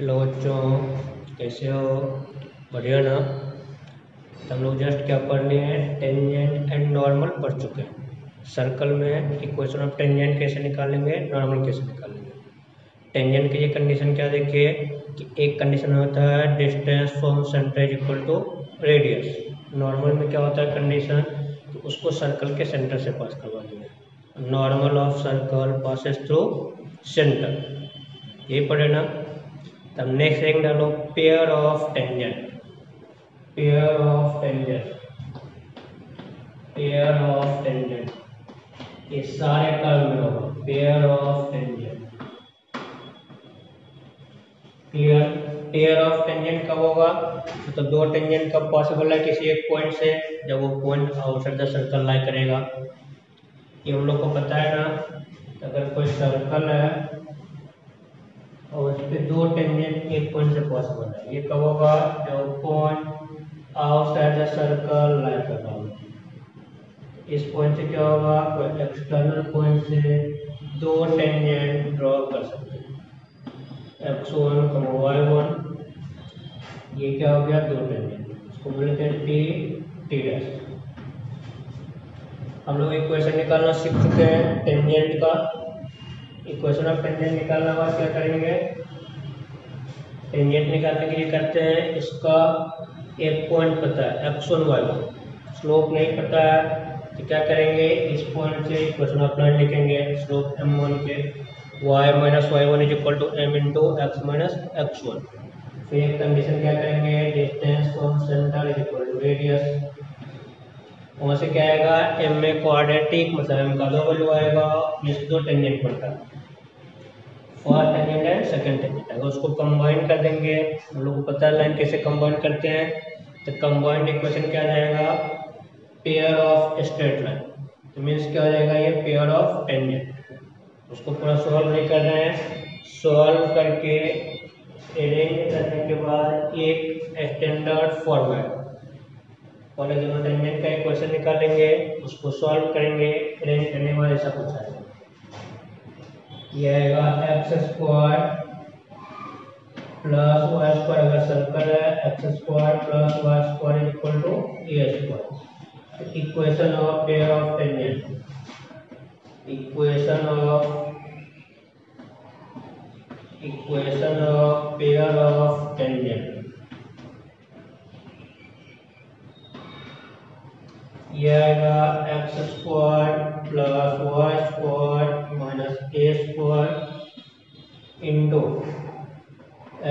Hello बच्चों कैसे हो बढ़िया ना तो हम लोग जस्ट क्या लिए हैं टेंजेंट एंड नॉर्मल पढ़ चुके हैं सर्कल में इक्वेशन ऑफ टेंजेंट कैसे निकालेंगे नॉर्मल कैसे निकालेंगे टेंजेंट के लिए कंडीशन क्या देखिए कि एक कंडीशन होता है distance from centre is equal to radius normal में क्या होता है कंडीशन तो उसको सर्कल के सेंटर से पास करवा देंगे normal of circle passes through centre यही पढ़े ना तब नेक्स्ट रैंक डालो pair of tangent pair of tangent pair of tangent ये सारे कर्व में होगा pair of tangent clear pair of tangent कब होगा तो तो दो टेंजेंट कब पॉसिबल है किसी एक पॉइंट से जब वो point outside the circle lie करेगा ये हम लोग को पता है ना अगर कोई सर्कल है और उस पर दो टेंजेंट एक पॉइंट से पॉसिबल है ये कब होगा जब point outside the circle like about इस पॉइंट से क्या होगा कोई एक्सटर्नल पॉइंट से दो टेंजेंट ड्रॉ कर सकते हैं X one comma Y one ये क्या हो गया दो टेंजेंट इसको बोलते हैं टी टी डैश हम लोग एक क्वेश्चन निकालना सीख चुके हैं टेंजेंट का इक्वेशन ऑफ टेंजेंट निकालना हुआ क्या करेंगे टेंजेंट निकालने के लिए करते हैं इसका एक पॉइंट पता है एक्स वन वाई स्लोप नहीं पता है तो क्या करेंगे इस पॉइंट से इक्वेशन ऑफ लाइन लिखेंगे स्लोप एम वन के Y minus Y one is equal to M into X minus X one फिर कंडीशन क्या करेंगे distance from centre is equal to radius वहाँ से क्या आएगा एम ए कोऑर्डिनेटिक मतलब एम का दो वैल्यू आएगा जिसको टेंजेंट पड़ता है first tangent and second tangent अगर उसको कंबाइन कर देंगे हम लोग को पता है लाइन कैसे कंबाइन करते हैं तो कंबाइंड इक्वेशन क्या जाएगा पेयर ऑफ स्ट्रेट लाइन तो मीन्स क्या हो जाएगा ये पेयर ऑफ टेंजेंट उसको पूरा सॉल्व नहीं कर रहे हैं सॉल्व करके अरेंज करने के बाद एक स्टैंडर्ड फॉर्मेट कॉलेज टेंजेंट का इक्वेशन निकालेंगे उसको सॉल्व करेंगे अरेंज करने वाला ऐसा कुछ आएगा ये आएगा X square plus Y square अगर सर्कल है X square plus Y square equal to A square equation of pair of tangent equation of equation of pair of tangent ये आएगा X square plus Y square minus A square into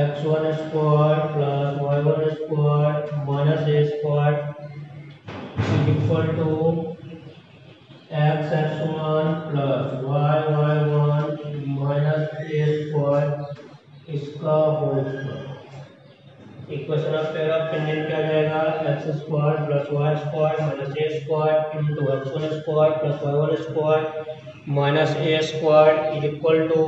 X one square plus Y one square minus A square equal to X X one plus Y Y one minus A square इसका whole square equation of pair of tangent क्या जाएगा X square plus Y square minus A square into X one square plus Y one square minus A square is equal to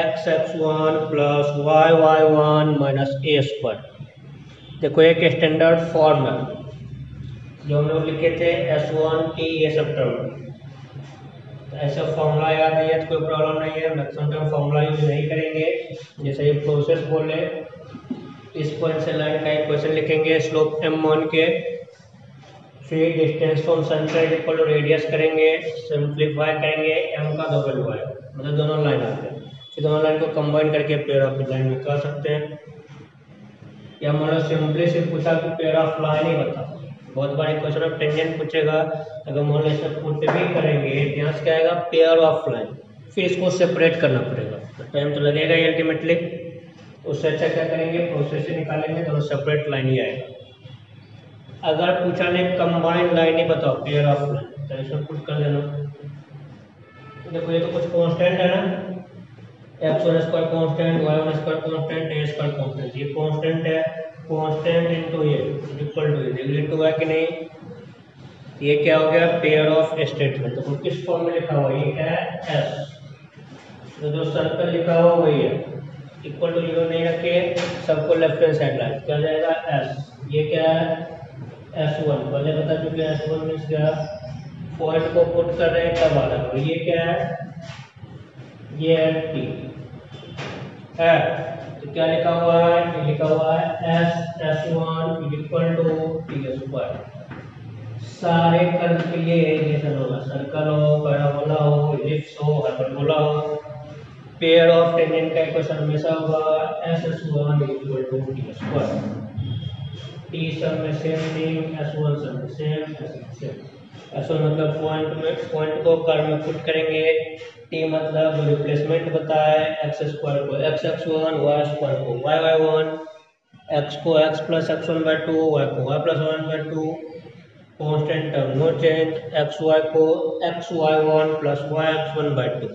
X X one plus Y Y one minus A square देखो एक standard form है जो हम लोग लिखे थे S one T ये सब टर्म तो ऐसा फॉर्मूला याद नहीं है तो कोई प्रॉब्लम नहीं है मैक्सिमम टर्म फॉर्मूला यूज नहीं करेंगे जैसे ये प्रोसेस बोले इस पॉइंट से लाइन का एक क्वेश्चन लिखेंगे स्लोप एम वन के फिर डिस्टेंस फ्रॉम सनसाइड इक्वल रेडियस करेंगे सिंप्लीफाई करेंगे एम का डबल वाई मतलब दोनों लाइन आते हैं फिर दोनों लाइन को कंबाइन करके पेयर ऑफ लाइन में कर सकते हैं या हमारा सिंपली से पूछा कि पेयर ऑफ लाइन ही बता बहुत बार क्वेश्चन ऑफ टेंजेंट पूछेगा अगर मान लो इसमें पुट भी करेंगे ध्यान से क्या आएगा पेयर ऑफ लाइन फिर इसको सेपरेट करना पड़ेगा टाइम तो, तो लगेगा ही अल्टीमेटली उससे अच्छा क्या करेंगे प्रोसेस से निकालेंगे दोनों सेपरेट लाइन ही आएगा अगर पूछा ने कंबाइंड लाइन ही बताओ पेयर ऑफ तो इसमें पुट कर देना तो देखो ये तो कुछ कॉन्स्टेंट है ना X one square constant Y one square constant A square constant ये कॉन्स्टेंट है कॉन्स्टेंट इन टू ये इक्वल टू ये डिग्री टू है कि नहीं ये क्या हो गया पेयर ऑफ स्टेटमेंट तो किस फॉर्म में लिखा हुआ ये क्या है एस तो जो सर्कल लिखा हुआ वही है इक्वल टू जीरो नहीं रखे सबको लेफ्ट हैंड साइड लाए क्या जाएगा एस ये क्या है एस वन पहले बता चुके हैं एस वन मीन्स क्या पॉइंट को पुट कर रहे हैं तब आ रहा है ये क्या है ये है टी है तो क्या लिखा हुआ है ये लिखा हुआ है S S one equal to T S one सारे कर्ण के लिए सर्कल हो पैराबोला हो इलिप्स हो हाइपरबोला हो पेयर ऑफ टेंजेंट का इक्वेशन हमेशा होगा S S one equal to T S one T sir में same name S one sir में same S one same S one मतलब पॉइंट में पॉइंट को कर में फुट करेंगे टी मतलब रिप्लेसमेंट बताए एक्स स्क्वायर को X X one Y square को वाई वाई वन एक्स को X plus X one by two Y को Y plus one by two constant term no change X Y को X Y one plus Y X one by two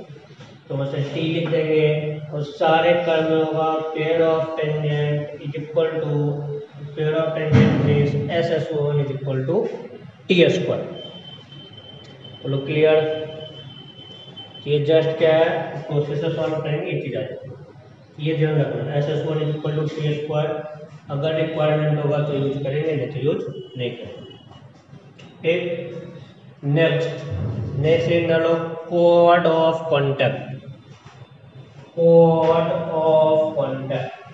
तो मतलब T लिख देंगे और सारे कर्म होगा pair of tangent is equal to pair of tangent means S S one is equal to T square बोलो क्लियर ये जस्ट क्या है इसको से सॉल्व करेंगे ये चीज़ आ जाएगी ये ध्यान रखना S S one is equal to T square अगर रिक्वायरमेंट होगा तो यूज करेंगे नहीं तो यूज नहीं करेंगे ठीक next next in the low code of contact code of contact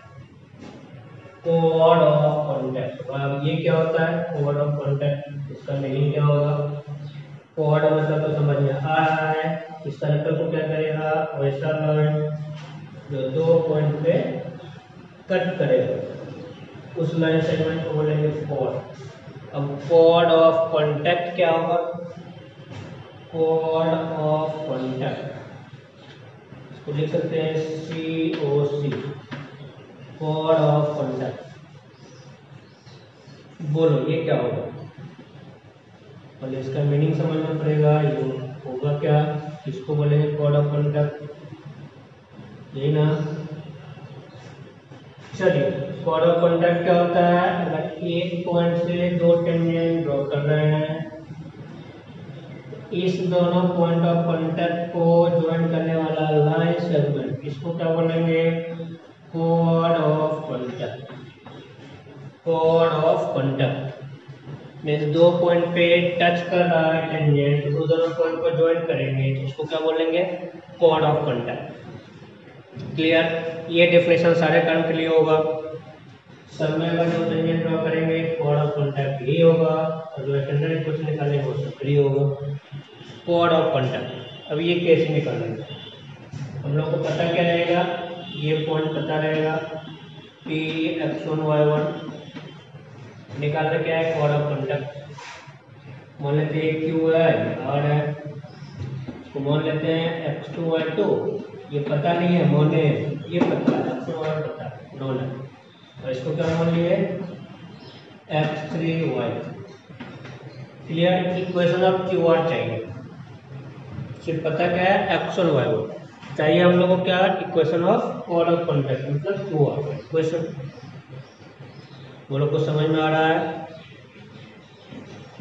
code of contact अब ये क्या होता है कोड ऑफ कॉन्टैक्ट इसका मीनिंग क्या होगा कोड मतलब तो समझ में आ रहा है इस सर्कल को क्या करेगा वैसा लाइन जो दो पॉइंट पे कट करेगा उस लाइन सेगमेंट को बोलेंगे कोड अब कोड ऑफ कॉन्टैक्ट क्या होगा कोड ऑफ कॉन्टैक्ट तो लिख सकते हैं सी ओ सी कोड ऑफ कॉन्टैक्ट बोलो ये क्या होगा पहले इसका मीनिंग समझना पड़ेगा ये होगा क्या किसको बोलेंगे कोड ऑफ कॉन्टैक्ट यही ना चलिए कोड ऑफ कॉन्टैक्ट क्या होता है अगर एक पॉइंट से दो टेंजेंट ड्रॉ कर रहे हैं इस दोनों पॉइंट ऑफ कॉन्टेक्ट को ज्वाइन करने वाला लाइन सेगमेंट इसको क्या बोलेंगे कोड of contact code of contact means दो पॉइंट पे टच कर रहा है टेंजेंट वो दोनों पॉइंट को ज्वाइन करेंगे तो उसको क्या बोलेंगे कोड ऑफ कॉन्टेक्ट क्लियर ये डेफिनेशन सारे टर्म के लिए होगा समय का जो टेंजेंट ड्रॉ करेंगे कोड ऑफ कॉन्टेक्ट ही होगा और जो एटेंडेंट कुछ निकालेंगे वो सक्रिय होगा स्क्वाड ऑफ क्वांटम अब ये कैसे निकालेंगे हम लोग को पता क्या रहेगा ये पॉइंट पता रहेगा P X one Y one निकालना क्या है स्क्वाड ऑफ क्वांटम मान लेते हैं क्यू है और है इसको तो मान लेते हैं एक्स टू वाई टू ये पता नहीं है मोने ये पता है एक्स वन वाई पता है नोन है और इसको क्या मान लिए X three Y clear equation of Q R चाहिए सिर्फ पता क्या है एक्स और वाई वो चाहिए हम लोगों को क्या equation of order of contact मतलब टू ऑफ इक्वेशन वो लोग को समझ में आ रहा है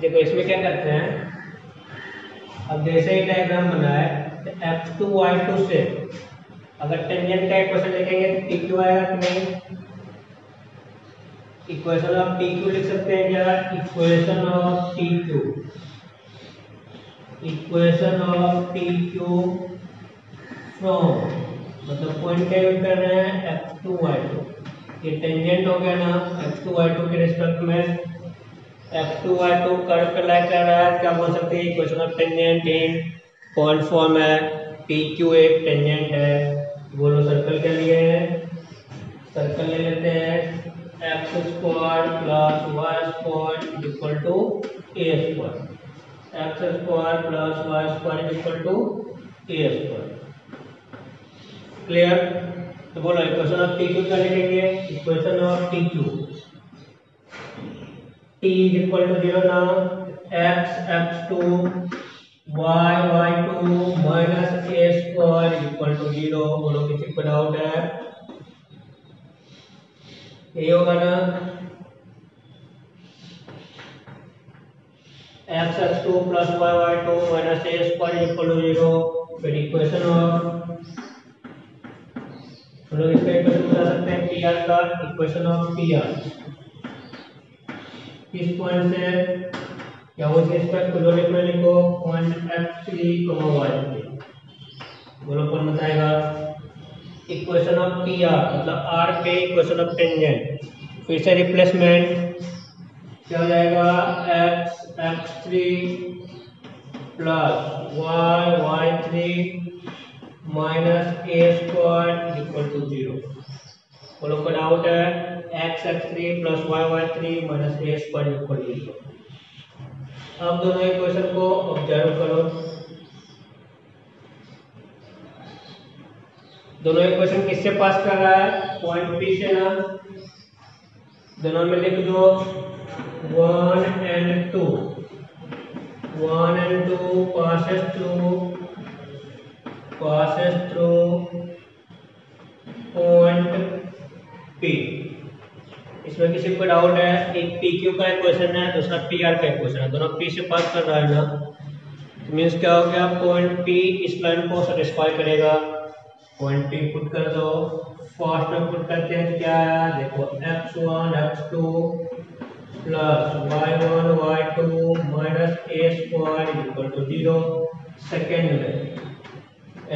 देखो इसमें क्या करते हैं अब जैसे ही डायग्राम बना है तो एक्स टू वाई टू से अगर टेंजेंट का इक्वेशन लिखेंगे तो पी क्यू आएगा कि नहीं इक्वेशन ऑफ पी क्यू लिख सकते हैं क्या equation of P Q equation of T Q from मतलब पॉइंट कैलकुलेट कर रहे हैं एक्स टू वाई टू ये टेंजेंट हो गया ना एक्स टू वाई टू के रिस्पेक्ट में एक्स टू वाई टू कर पे लाइक कर रहा है क्या बोल सकते हैं equation of tangent in point form है टी क्यू एक टेंजेंट है बोलो सर्कल के लिए सर्कल ले लेते हैं X square plus Y square equal to A square X square plus Y square equal to A square clear तो बोलो इक्वेशन ऑफ टी क्यू क्या लिखेंगे equation of T Q T is equal to zero now X X two Y Y two minus A square equal to zero बोलो किसी को doubt है ये होगा ना x X two plus Y Y two minus A square equal to zero फिर equation of हम लोग इसका इक्वेशन बता सकते हैं पी आर का इक्वेशन ऑफ पी आर इस पॉइंट से क्या हो इसका खुदो लिखने लिखो point X three comma Y three बोलो कौन बताएगा इक्वेशन ऑफ पी आर मतलब आर के इक्वेशन ऑफ टेंजेंट फिर से रिप्लेसमेंट क्या हो जाएगा X x3 plus y y3 minus a squared equal to zero. वो लोग को डाउट है x x3 plus y y3 minus a squared equal to zero. अब दोनों इक्वेशन को ऑब्जर्व करो दोनों इक्वेशन किससे पास कर रहा है पॉइंट पी से ना दोनों में लिख दो one and two one and two passes through passes through point P इसमें किसी को डाउट है एक पी क्यू का एक क्वेश्चन है दूसरा पी आर का एक क्वेश्चन है दोनों पी से पास कर रहा है ना तो मीन्स क्या हो गया पॉइंट पी इस लाइन को सेटिस्फाई करेगा पॉइंट पी पुट कर दो फर्स्ट में पुट करते हैं क्या है देखो X one X two plus Y one Y two minus A square equal to zero second में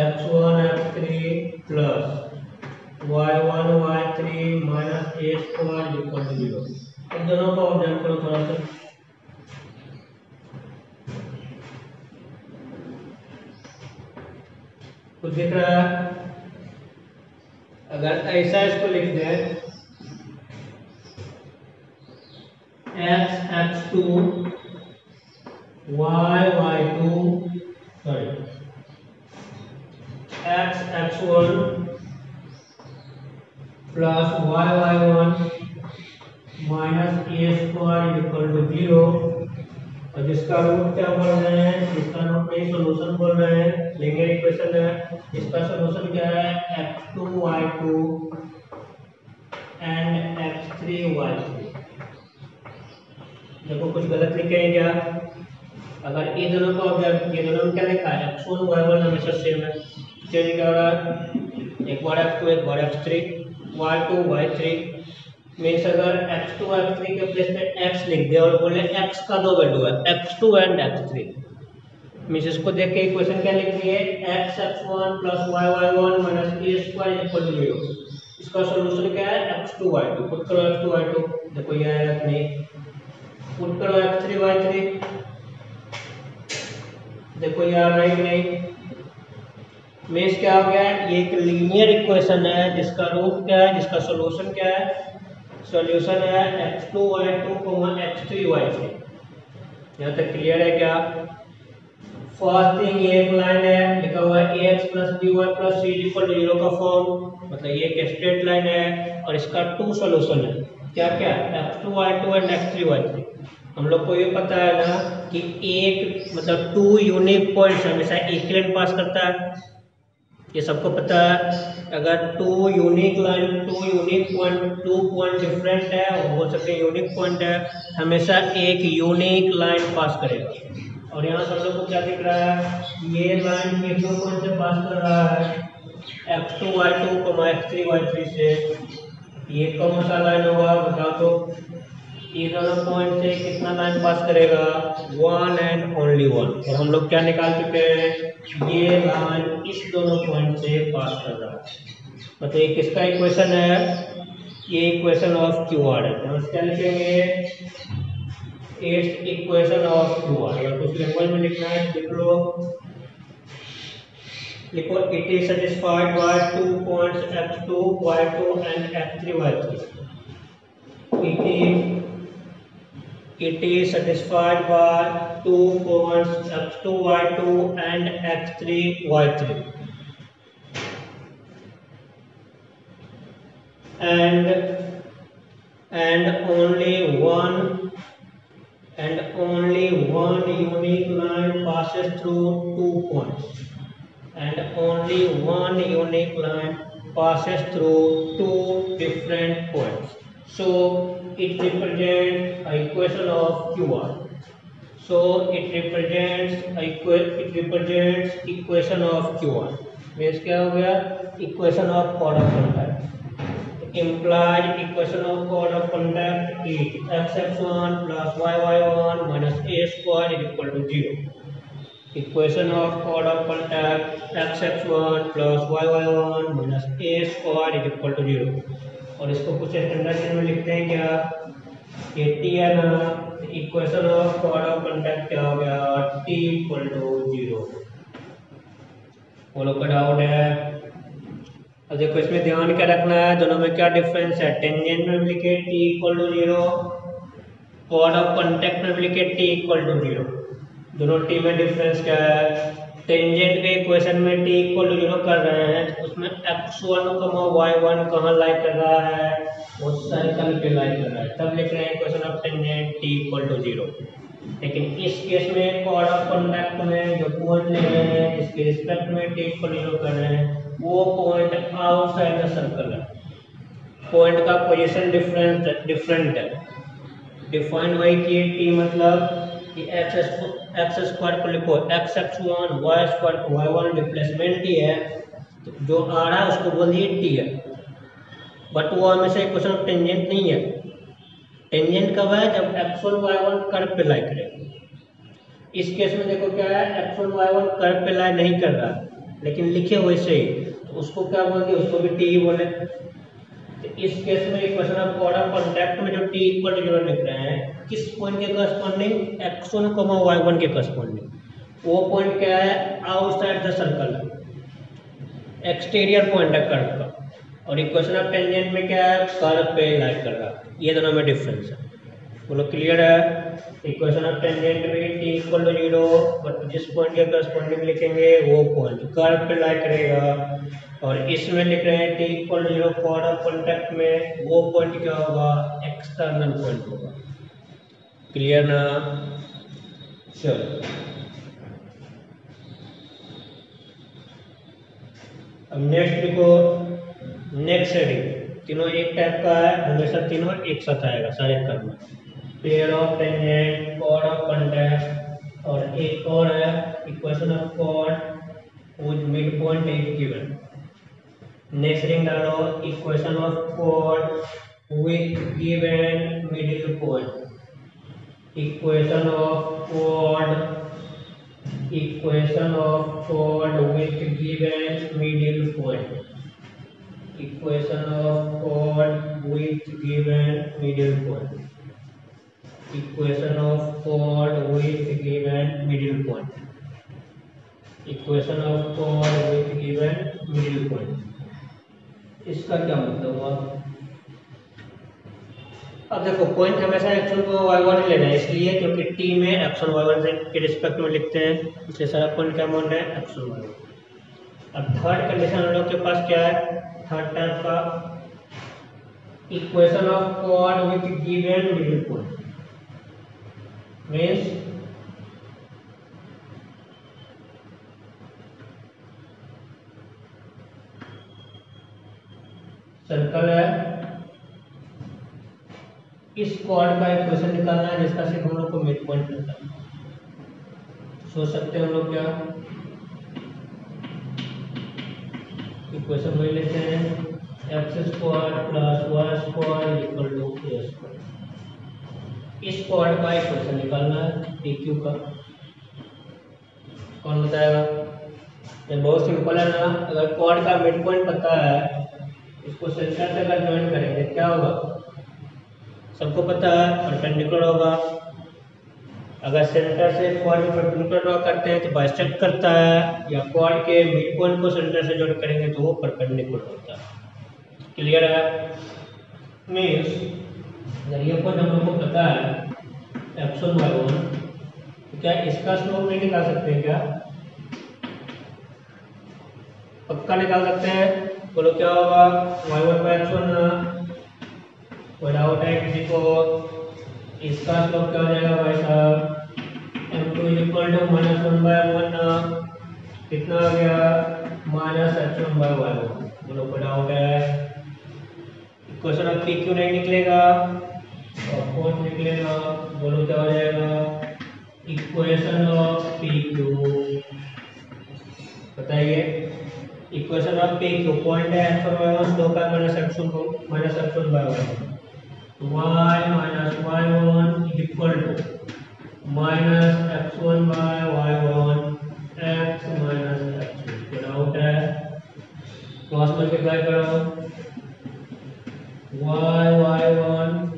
X one X three plus Y one Y three minus A square equal to zero इन दोनों का order करो थोड़ा सा कुछ दिख रहा है अगर ऐसा इसको लिख दें x x2 y y2 sorry x x1 plus y y1 minus a square equal to zero और तो जिसका रूट क्या बोल रहे हैं इसका रूट नहीं सोल्यूशन बोल रहे हैं लेंगे इक्वेशन है इसका सोल्यूशन क्या है X two Y two and X three Y three देखो कुछ गलत लिखे हैं क्या अगर ये दोनों को ऑब्जर्व ये दोनों में क्या लिखा है एक्स वन वाई वन हमेशा सेम है चेंज रहा है एक बार एक्स टू एक बार X three Y two Y three means अगर एक्स टू एक्स थ्री के प्लेस में एक्स लिख दिया और बोले एक्स का दो वैल्यू है X two and X three means इसको देख के इक्वेशन क्या लिख दिए X X one plus Y Y one minus A square equal to zero इसका सोल्यूशन क्या है एक्स टू वाई टू खुद करो एक्स टू वाई टू देखो ये आया नहीं पुट लो एफ थ्री ये थ्री देखो यार राइट नहीं मेस क्या हो गया है ये एक लीनियर इक्वेशन है जिसका रूप क्या है जिसका सॉल्यूशन क्या है सॉल्यूशन है x2y2 x3y3 यहाँ तक क्लियर है क्या फर्स्ट थिंग एक लाइन है लिखा हुआ है ax plus by plus c equal to 0 का फॉर्म मतलब ये एक स्ट्रेट लाइन है और इसका टू सॉल्यूशन है क्या क्या x2y2 एंड x3y3 हम लोग को ये पता है ना कि एक मतलब टू यूनिक पॉइंट्स हमेशा एक लाइन पास करता है ये सबको पता है अगर two unique line two unique point two point different है और हो सकते यूनिक पॉइंट है हमेशा एक यूनिक लाइन पास करेगा और यहाँ सब लोग को क्या दिख रहा है ये लाइन एक दो पॉइंट से पास कर रहा है F two Y two comma F three Y three से ये कौन सा लाइन होगा बताओ तो ये दोनों पॉइंट से कितना लाइन पास करेगा वन एंड ओनली वन और हम लोग क्या निकाल चुके हैं ये लाइन इस दोनों पॉइंट से पास कर रहा है मतलब ये किसका इक्वेशन है ये इक्वेशन ऑफ क्यू आर है हम क्या लिखेंगे इक्वेशन ऑफ क्यू आर अगर कुछ लैंग्वेज में लिखना है लिख लो लिखो it is satisfied by two points F two Y two and F three Y three it is It is satisfied by two points, x2y2 and x3y3. And and only one and only one unique line passes through two points. And only one unique line passes through two different points. So it represents equation of Q1. so it represents it represents equation of qr means kya ho gaya equation of code of conduct equation of code of is x one plus y y one minus a square is equal to zero equation of code of conduct x one plus y y one minus a square is equal to zero और इसको कुछ standard में लिखते हैं क्या के T N equation of कॉड of contact क्या हो गया T equal to zero follow cut out है अब देखो इसमें ध्यान क्या रखना है दोनों में क्या डिफरेंस है टेंजेंट में लिखे टी इक्वल टू जीरो कॉड ऑफ कॉन्टैक्ट में लिखे टी इक्वल टू जीरो दोनों टी में डिफरेंस क्या है टेंजेंट के इक्वेशन में टी इक्वल टू जीरो कर रहे हैं तो उसमें X one comma Y one कहाँ लाइक कर रहा है वो सर्कल पे लाइक कर रहा है तब लिख रहे हैं equation of tangent T equal to zero लेकिन इस केस में कॉर्ड ऑफ कॉन्टैक्ट में जो पॉइंट ले रहे हैं इसके रिस्पेक्ट में टी इक्वल जीरो कर रहे हैं वो पॉइंट आउटसाइड द सर्कल है पॉइंट का पोजिशन डिफरेंट डिफरेंट है डिफाइन वाई किए टी मतलब कि एक्स एक्स स्क्वायर को लिखो X X one Y square को वाई वन रिप्लेसमेंट टी है तो जो आ रहा है उसको बोल दिए टी है बट वो हमेशा इक्वेशन ऑफ टेंजेंट नहीं है टेंजेंट कब है जब X one Y one curve पे लाई करे इस केस में देखो क्या है X one Y one curve पे लाई नहीं कर रहा लेकिन लिखे वैसे ही तो उसको क्या बोल दिए उसको भी टी बोले तो इस केस में एक क्वेश्चन आपको और कॉन्टैक्ट में जो टी इक्वल टू जीरो लिख रहे हैं किस पॉइंट के corresponding X one comma Y one के करस्पॉन्डिंग वो पॉइंट क्या है outside the circle exterior point है कर्व का और ये क्वेश्चन आप टेंजेंट में क्या है कर्व पे लाइक कर रहा ये दोनों में डिफरेंस है बोलो क्लियर है इक्वेशन ऑफ टेंजेंट में T equal to zero but जिस पॉइंट के करस्पोंडिंग लिखेंगे वो पॉइंट कर्व पे लाइक करेगा और इसमें लिख रहे हैं T equal to zero for of contact में वो पॉइंट क्या होगा एक्सटर्नल पॉइंट होगा क्लियर ना चलो अब नेक्स्ट देखो नेक्स्ट हेडिंग तीनों एक टाइप का है हमेशा तीनों एक साथ आएगा सारे कर्व में पेयर ऑफ रिंग हैंड कॉड ऑफ कंटेस्ट और एक और है equation of chord with mid point is given next ring डालो equation of chord with given middle point equation of chord equation of chord with given middle point equation of chord with given middle point equation of chord with given middle point equation of chord with given middle point इसका क्या मतलब हुआ अब देखो point हमेशा एक्सल को Y one लेना है इसलिए क्योंकि टी में एक्सल वाई वन के रिस्पेक्ट में लिखते हैं इसलिए सारा पॉइंट क्या मान रहे हैं एक्सल वाई अब थर्ड कंडीशन हम लोग के पास क्या है थर्ड टाइप का equation of chord with given middle point means circle है इस क्वाड का एक क्वेश्चन निकालना है जिसका सिर्फ हम लोग को मिड पॉइंट मिलता है सोच सकते हैं हम लोग क्या क्वेश्चन वही लेते हैं X square plus Y square equal to A square इस पॉइंट का एक क्वेश्चन निकालना है पी क्यू का कौन बताएगा ये बहुत सिंपल है ना अगर क्वाड का मिड पॉइंट पता है इसको सेंटर से अगर ज्वाइन करेंगे क्या होगा सबको पता है परपेंडिकुलर होगा अगर सेंटर से क्वाड परपेंडिकुलर ड्रॉ करते हैं तो बाइसेक्ट करता है या क्वाड के मिड पॉइंट को सेंटर से जोड़ करेंगे तो वो परपेंडिकुलर होता है क्लियर है मीन्स अगर ये जरिएपद हम लोग को पता है एप्सन वाई वन तो क्या इसका स्लोप नहीं निकाल सकते क्या पक्का निकाल सकते हैं बोलो क्या होगा वाई वन बाई एप्सन कोई डाउट है किसी को इसका स्लोप क्या हो जाएगा भाई साहब M two equal to minus one by one कितना आ गया minus epsilon by Y one बोलो कोई डाउट है क्वेश्चन ऑफ पी क्यू नहीं निकलेगा और कौन निकलेगा बोलो क्या हो जाएगा इक्वेशन ऑफ पी क्यू बताइए equation of P Q point है एक्स और वाई वन दो का minus X one minus X one Y one Y minus Y one equal to minus X one by Y one X minus X one out है cross multiply करो y y1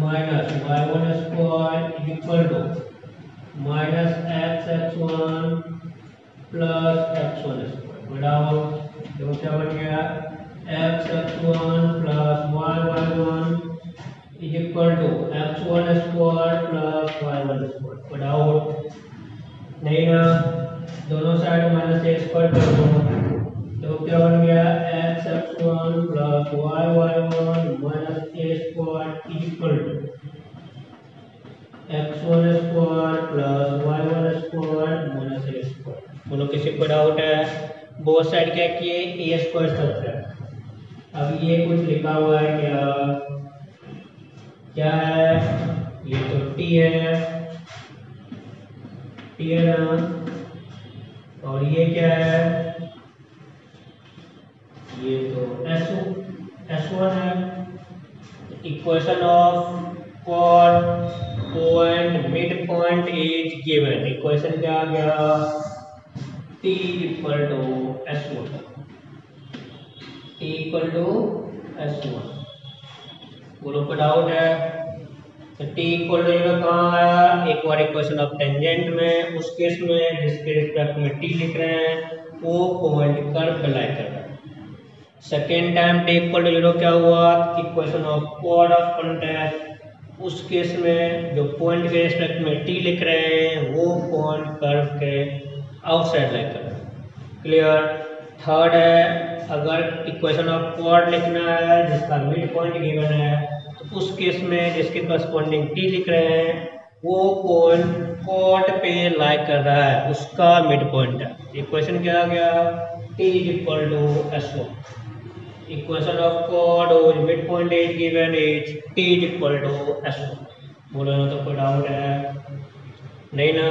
minus y1 square equal to minus x x1 plus x1 square plus X one क्या बन गया x x1 plus y y1 equal to x1 square plus y1 square square plus नहीं ना दोनों side minus ए square कर दो तो क्या बन गया X X one plus Y Y one minus A square equal to X one square plus Y one square minus A square बोलो किसी को डाउट है बोथ साइड क्या किए ए स्क्वायर सब्सट्रैक्ट अब ये कुछ लिखा हुआ है क्या क्या है ये तो टी है टी है ना और ये क्या है ये तो S O S one equation of cot point mid point is given equation क्या आ गया T equal to S one T equal to S one group doubt है तो टी इक्वल टू जीरो कहाँ आया एक बार इक्वेशन ऑफ टेंजेंट में उस केस में जिसके रिस्पेक्ट में टी लिख रहे हैं वो पॉइंट कर्व लाइक कर रहा है second time T equal to क्या हुआ कि क्वेश्चन ऑफ कोड ऑफ कॉन्टैक्ट उस केस में जो पॉइंट के रेस्पेक्ट में टी लिख रहे हैं वो पॉइंट कर्व के आउटसाइड लाइक कर क्लियर थर्ड है अगर इक्वेशन ऑफ क्वार लिखना है जिसका मिड पॉइंट गिवन है तो उस केस में जिसके करस्पॉन्डिंग टी लिख रहे हैं वो पॉइंट कॉट पे लाइक कर रहा है उसका मिड पॉइंट है इक्वेशन क्या आ गया T equal to S one equation of chord whose midpoint is given is t is equal to s बोलो ना तो कोई डाउट है नहीं ना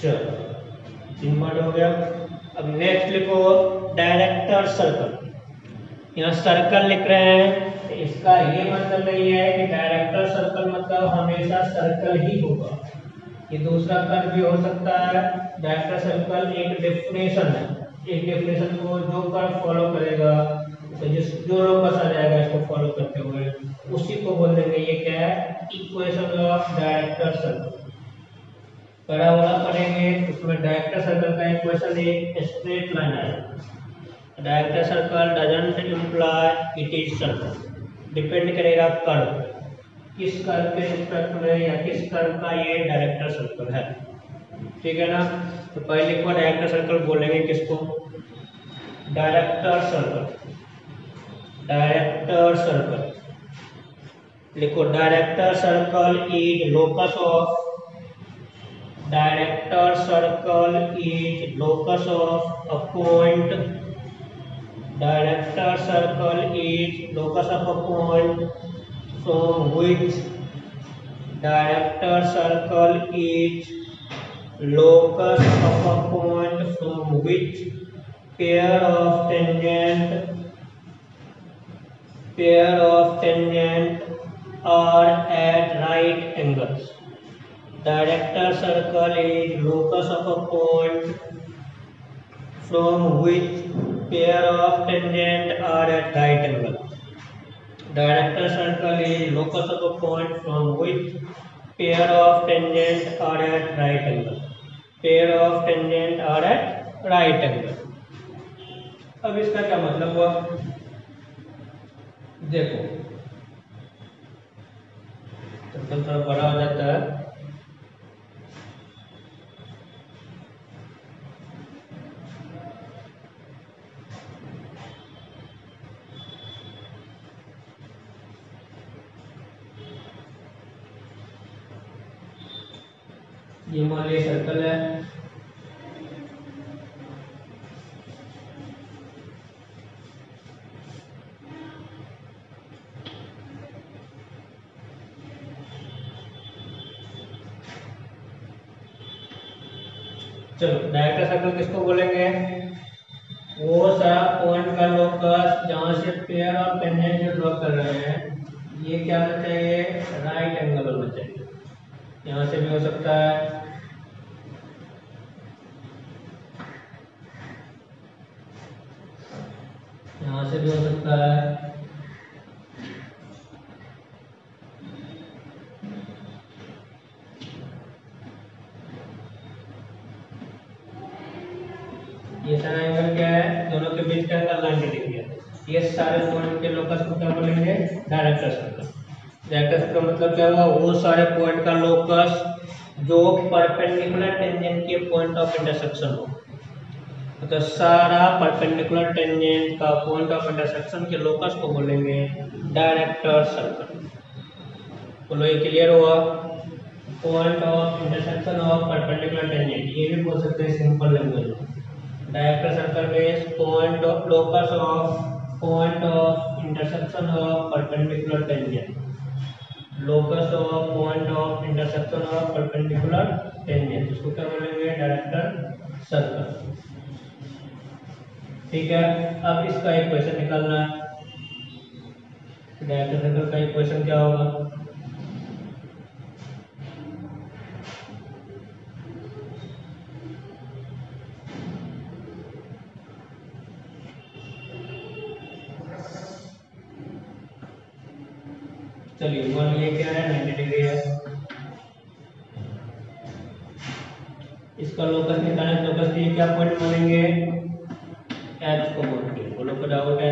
चलो तीन पॉइंट हो गया अब नेक्स्ट लिखो डायरेक्टर सर्कल यहाँ सर्कल लिख रहे हैं तो इसका ये मतलब नहीं है कि डायरेक्टर सर्कल मतलब हमेशा सर्कल ही होगा ये दूसरा कर्व भी हो सकता है डायरेक्टर सर्कल एक डेफिनेशन है एक डेफिनेशन को जो कर फॉलो करेगा तो जिस जो लोग बस आ जाएगा इसको फॉलो करते हुए उसी को बोल देंगे ये क्या है इक्वेशन ऑफ डायरेक्टर सर्कल वाला पढ़ेंगे उसमें डायरेक्टर सर्कल का इक्वेशन एक स्ट्रेट लाइन है director circle doesn't imply it is circle depend करेगा कर्व किस कर्व के रिस्पेक्ट में या किस कर्व का ये डायरेक्टर सर्कल है ठीक है ना तो पहले को डायरेक्टर सर्कल बोलेंगे किसको डायरेक्टर सर्कल डायरेक्टर सर्कल लिखो director circle is locus of director circle is locus of a point director circle is locus of a point from which director circle is locus of a point from which pair of tangent pair of tangent are at right angles director circle is locus of a point from which pair of tangent are at right angle director circle is locus of a point from which pair of tangent are at right angle pair of tangent are at right angle अब इसका क्या मतलब हुआ देखो तो थोड़ा बड़ा हो जाता है ये मान लिया सर्कल है चलो डायरेक्टर सर्कल किसको बोलेंगे वो सा पॉइंट का लोकस जहां से पेयर और पेनहेड जो ड्रॉ कर रहे हैं ये क्या होना चाहिए राइट एंगल होना चाहिए यहाँ से भी हो सकता है पॉइंट ऑफ इंटरसेक्शन हो तो सारा परपेंडिकुलर टेंजेंट का पॉइंट ऑफ इंटरसेक्शन के लोकस को बोलेंगे डायरेक्टर सर्कल बोलो ये क्लियर हुआ point of intersection of perpendicular tangent ये भी बोल सकते हैं सिंपल लैंग्वेज में डायरेक्टर सर्कल में point of locus of point of intersection of perpendicular tangent locus of point of intersection of perpendicular ten में उसको क्या बोलेंगे डायरेक्टर सर्कल ठीक है अब इसका एक क्वेश्चन निकालना है डायरेक्टर सर्कल का एक क्वेश्चन क्या होगा चलिए वन ये क्या है नाइन्टी डिग्री है इसका लोकस निकालना है लोकस के तो क्या पॉइंट बोलेंगे एच को बोलेंगे बोलो को क्या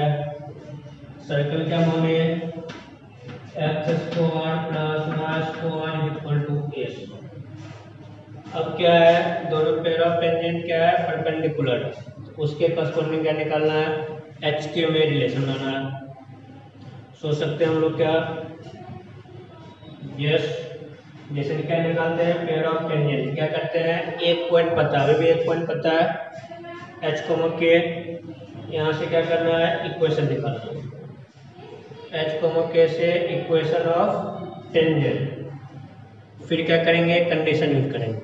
सर्कल क्या बोले x square plus y square equal to a square अब क्या है दोनों पेयर ऑफ टेंजेंट क्या है परपेंडिकुलर उसके करस्पॉन्डिंग क्या निकालना है एच के में रिलेशन बनाना है सोच सकते हैं हम लोग क्या यस yes. जैसे क्या निकालते हैं पेयर ऑफ पेनियन क्या करते हैं एक पॉइंट पता है भी एक पॉइंट पता है एच कोमो के यहाँ से क्या करना है इक्वेशन निकालना है एच कोमो के से इक्वेशन ऑफ टेंजेंट फिर क्या करेंगे कंडीशन यूज करेंगे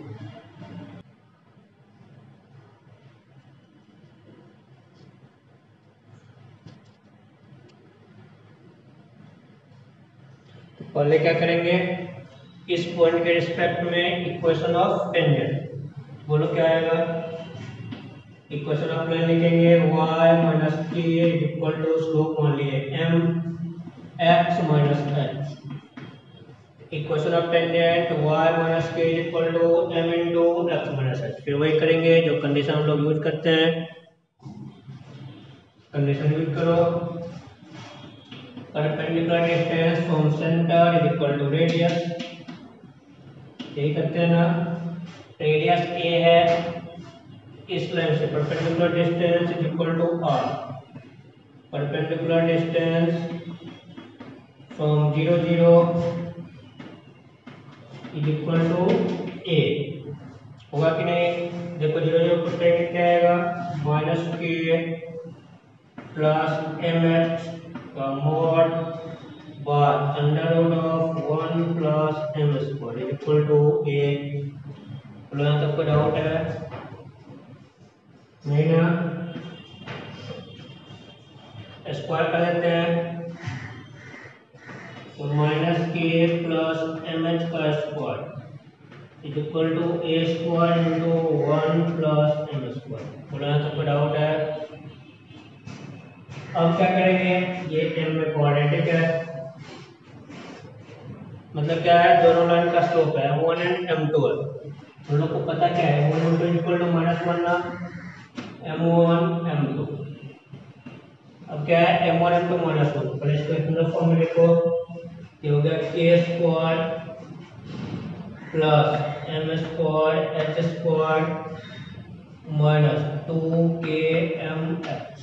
तो पहले क्या करेंगे इस पॉइंट के रिस्पेक्ट में इक्वेशन ऑफ टेंजेंट बोलो क्या आएगा इक्वेशन ऑफ प्लेन लिखेंगे y minus three equal to two slope मान लिए m x minus h equation of tangent y minus k equal to m into x minus h फिर वही करेंगे जो कंडीशन हम लोग यूज करते हैं कंडीशन यूज करो perpendicular distance from centre is equal to radius यही करते हैं ना रेडियस ए है इस लाइन से perpendicular distance is equal to r perpendicular distance from zero zero is equal to a होगा कि नहीं देखो जीरो जीरो कुछ क्या आएगा minus k plus m x का mod but under root of one plus m square equal to a बोलो यहाँ तक कोई डाउट है नहीं ना स्क्वायर कर लेते हैं तो minus k a plus m h का square equal to a square into one plus m square बोलो यहाँ तक कोई डाउट है अब क्या करेंगे ये एम में क्वाड्रेटिक है मतलब क्या है दोनों लाइन का स्लोप है one and m two one हम लोग को पता क्या है one m two equal to minus one ना एम वन एम टू अब क्या है m one m two minus one पर इसको एक फॉर्म में लिखो ये हो गया k square plus m square h square minus two k m f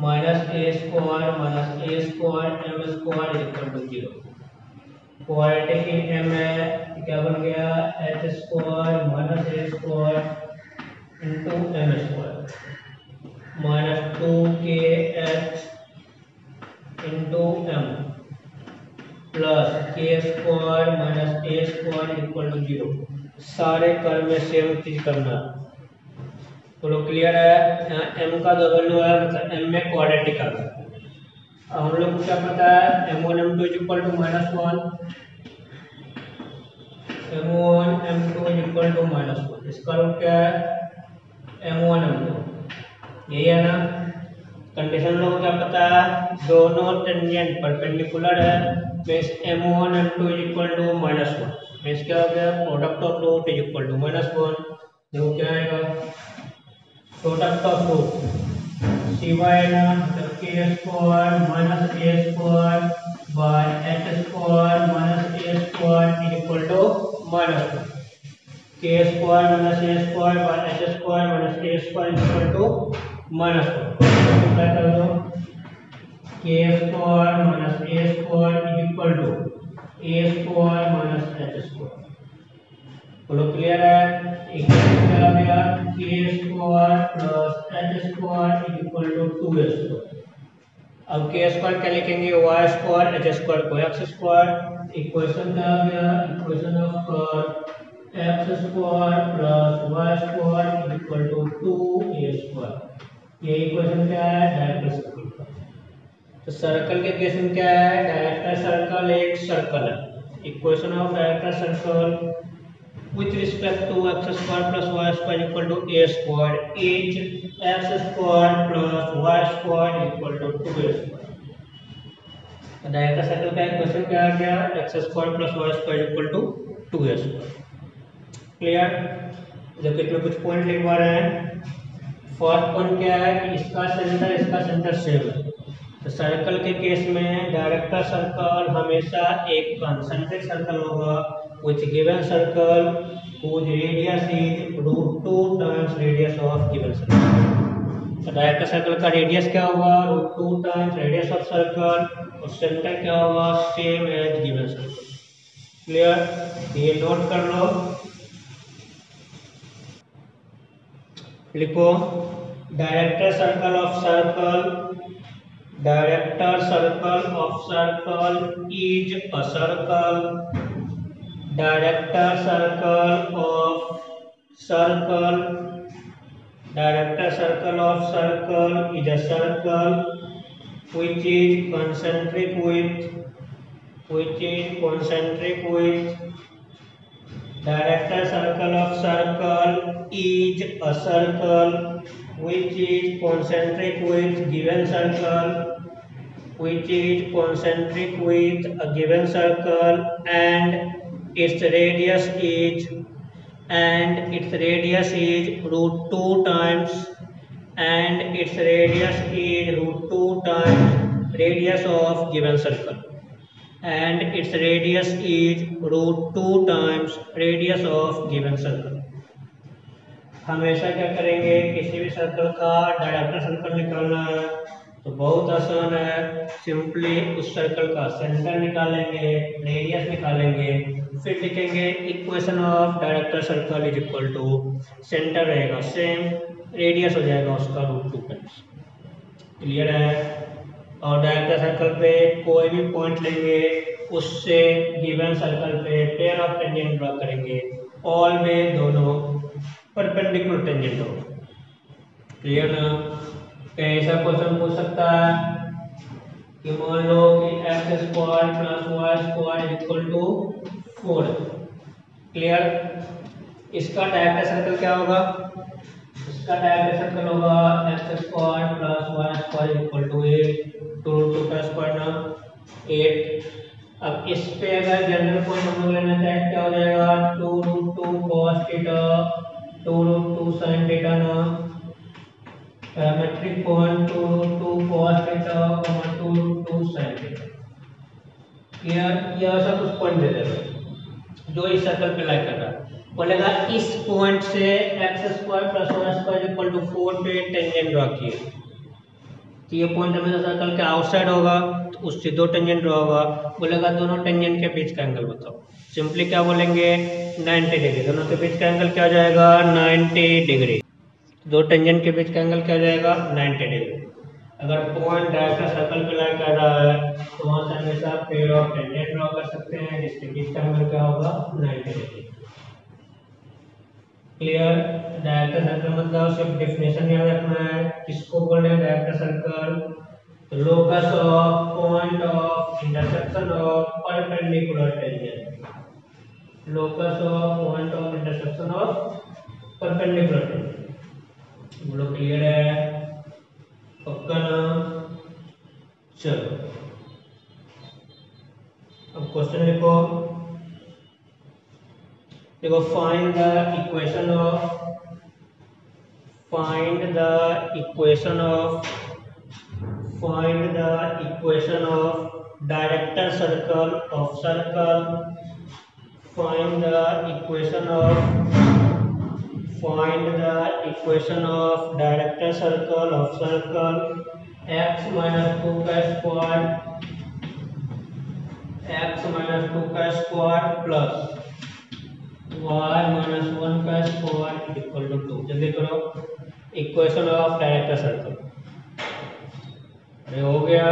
minus a square minus a square m square equal to zero quadratic in m है तो क्या बन गया h square minus a square into m square minus two k h into m plus k square minus a square equal to zero सारे कर्म में same चीज करना तो लोग क्लियर है यहाँ एम का जो वैल्यू है मतलब एम में क्वाड्रेटिक का हम लोग को क्या पता है m one m two is equal to minus one m one m two is equal to minus one इसका रूप क्या है एम वन एम टू यही है ना कंडीशन लोग क्या पता है दोनों टेंजेंट परपेंडिकुलर है means m one m two is equal to minus one means क्या हो गया product of two is equal to minus one देखो क्या आएगा product of force c y naught k square minus a square by h square minus a square equal to minus k square minus a square by h square minus a square equal to minus क्या कर दो k square minus a square equal to a square minus h square बोलो clear है equation क्या आएगा k square plus h square equal to two square अब k square क्या लिखेंगे y स्क्वायर h स्क्वायर को x स्क्वायर इक्वेशन क्या आ गया equation of curve x square plus y square equal to 2a square ये इक्वेशन क्या है डायरेक्ट सर्कल का तो सर्कल के इक्वेशन क्या है डायरेक्ट सर्कल एक सर्कल है equation of direct circle with respect to x square plus y square equal to a square is x square plus y square equal to 2a square बताया का circle का question क्या आ गया x square plus y square equal to 2a a square clear जब इसमें कुछ point लिखवा रहे हैं फर्स्ट पॉइंट क्या है कि इसका सेंटर इसका सेंटर सेम है तो सर्कल के केस में डायरेक्टर सर्कल हमेशा एक कंसेंट्रिक सर्कल होगा which given circle whose radius is root two times radius of given circle तो डायरेक्ट सर्कल का रेडियस क्या होगा root two times radius of circle और सेंटर क्या होगा same as given circle clear ये नोट कर लो लिखो director circle of circle director circle of circle is a circle director circle of circle director circle of circle is a circle which is concentric with which is concentric with director circle of circle is a circle which is concentric with given circle which is concentric with a given circle and its radius is and its radius is root 2 times and its radius is root 2 times radius of given circle and its radius is root 2 times radius of given circle हमेशा क्या करेंगे किसी भी circle का director circle निकालना है तो बहुत आसान है सिंपली उस सर्कल का सेंटर निकालेंगे रेडियस निकालेंगे फिर लिखेंगे equation of director circle is equal to centre रहेगा सेम रेडियस हो जाएगा उसका रूट टू टाइम्स क्लियर है और डायरेक्टर सर्कल पे कोई भी पॉइंट लेंगे उससे गिवन सर्कल पे पेयर ऑफ टेंजेंट ड्रॉ करेंगे ऑल में दोनों परपेंडिकुलर टेंजेंट हो क्लियर ना ऐसा क्वेश्चन पूछ सकता है कि मान लो कि x square plus y square equal to four clear इसका डायरेक्टर सर्कल क्या होगा इसका डायरेक्टर सर्कल होगा x square plus one square equal to eight two two का स्क्वायर ना एट अब इस पे अगर जनरल पॉइंट हम लोग लेना चाहें क्या हो जाएगा two root two cos theta two root two sine theta ना parametric point two root two cos theta two root two sine theta clear ये सब उस पॉइंट दे देगा जो इस सर्कल पे लाई कर रहा बोलेगा इस पॉइंट से x square plus one square equal to four पे टेंजेंट ड्रॉ किए तो ये पॉइंट हमेशा सर्कल के आउटसाइड होगा तो उससे दो टेंजेंट ड्रॉ होगा बोलेगा दोनों टेंजेंट के बीच का एंगल बताओ सिंपली क्या बोलेंगे 90 डिग्री दोनों के बीच का एंगल क्या हो जाएगा 90 डिग्री दो टेंजेंट के बीच का एंगल क्या हो जाएगा 90 डिग्री अगर पॉइंट डैश का सर्कल पे लाइन कर रहा है तो वहां से हमेशा पेयर ऑफ टेंजेंट ड्रॉ कर सकते हैं जिसके बीच का एंगल क्या होगा 90 डिग्री क्लियर डायरेक्ट सर्कल मतलब सिर्फ डेफिनेशन याद रखना है किसको बोलते हैं direct circle locus of point of intersection of perpendicular tangent locus of point of intersection of perpendicular tangent बोलो क्लियर है पक्का नाम चलो अब क्वेश्चन लिखो देखो find the equation of find the equation of find the equation of director circle of circle find the equation of find the equation of directed circle of circle x minus 2 का square x minus 2 का square plus y minus 1 का square equal to two जल्दी करो equation of director circle अरे हो गया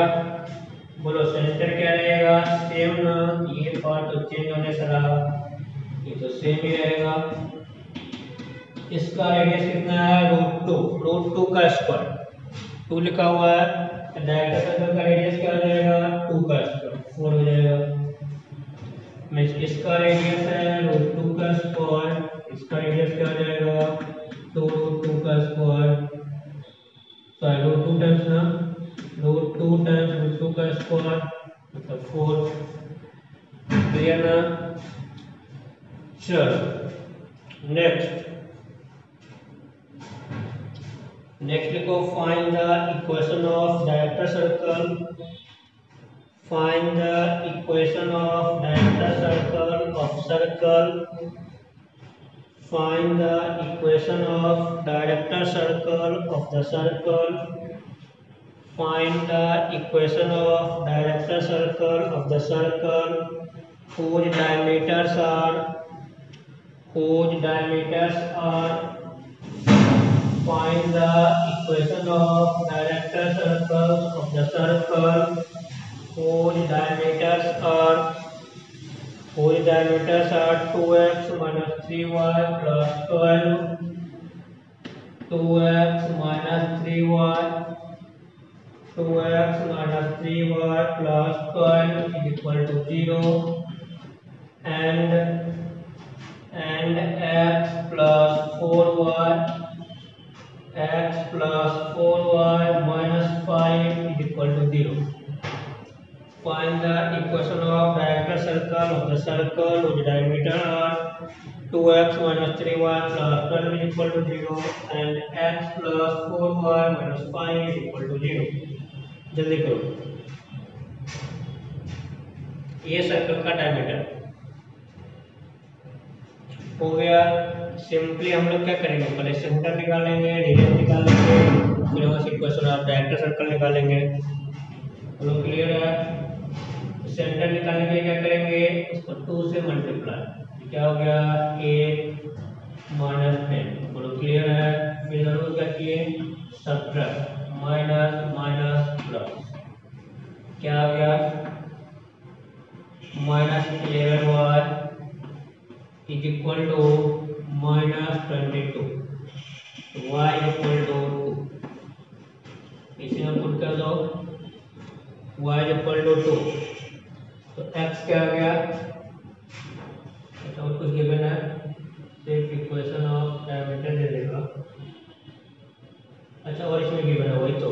बोलो centre क्या रहेगा सेम ना ये पार्ट तो चेंज होने से रहा ये तो सेम ही रहेगा इसका रेडियस कितना है रूट टू रूट टू का स्क्वायर टू लिखा हुआ है डायरेक्ट सर्कल का रेडियस क्या हो जाएगा टू का स्क्वायर फोर हो जाएगा मीन्स इसका रेडियस है रूट टू का स्क्वायर इसका रेडियस क्या हो जाएगा टू रूट टू का square sorry root two times ना root two times root two का स्क्वायर मतलब फोर तो क्लियर ना चलो next Next we go find the equation of diameter circle. Find the equation of diameter circle of circle. Find the equation of diameter circle of the circle. Find the equation of diameter circle of the circle whose diameters are find the equation of director circles of the circle whose diameters are whose diameters are 2x minus 3y plus 12 2x minus 3y 2x minus 3y plus 12 is equal to 0 and and x plus 4y x plus 4y minus 5 is equal to two find the equation of diameter circle of the circle whose diameter are 2x minus 3y plus 12 is equal to 0 and x plus 4y minus 5 is equal to 0 जल्दी करो ये circle का diameter हो गया simply हम लोग क्या करेंगे पहले सेंटर निकालेंगे रेडियस निकालेंगे फिर वहाँ से क्वेश्चन आप डायरेक्टर सर्कल निकालेंगे हम क्लियर है सेंटर निकालने के लिए क्या करेंगे उसको टू से मल्टीप्लाई तो क्या हो गया एट माइनस टेन बोलो क्लियर है फिर जरूर क्या किए सत्रह माइनस माइनस प्लस क्या हो गया minus eleven y is equal to minus twenty two y equal to two इसी में पुट कर दो वाई इक्वल टू टू तो एक्स क्या आ गया अच्छा और कुछ गिवन है सिर्फ इक्वेशन ऑफ डायमीटर दे देगा अच्छा और इसमें गिवन है वही तो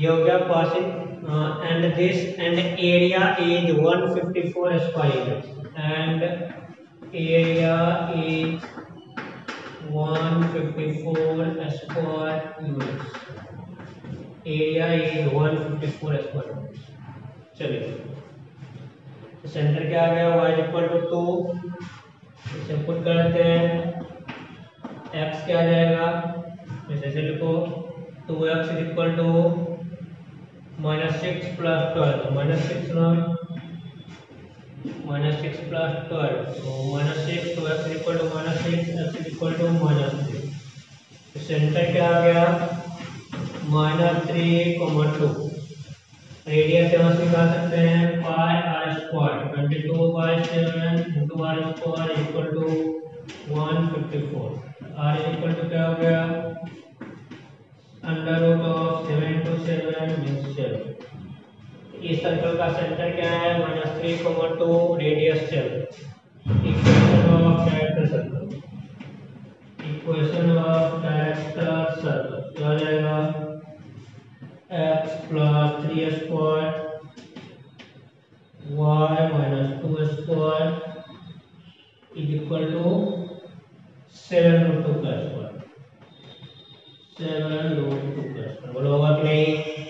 ये हो गया पासिंग हाँ, uh, and this and area is 154 square and area is 154 square units area is 154 square units चलिए सेंटर क्या आ गया वाई इक्वल टू टू इसे पुट करते हैं एक्स क्या आ जाएगा जैसे लिखो two x equal to minus six plus twelve minus six minus x plus twelve तो माइनस एक्स तो x equal to minus x x equal to minus three तो सेंटर क्या आ गया minus three comma two radius यहाँ से निकाल सकते हैं pi r square twenty two by seven into r square equal to one fifty four r equal to क्या हो गया under root of seven into seven mean seven इस circle का सेंटर क्या है minus three comma two radius equation of director circle equation of director circle आ जाएगा x plus three square y minus two square is equal to seven root two का square seven root two का square बोलो कि नहीं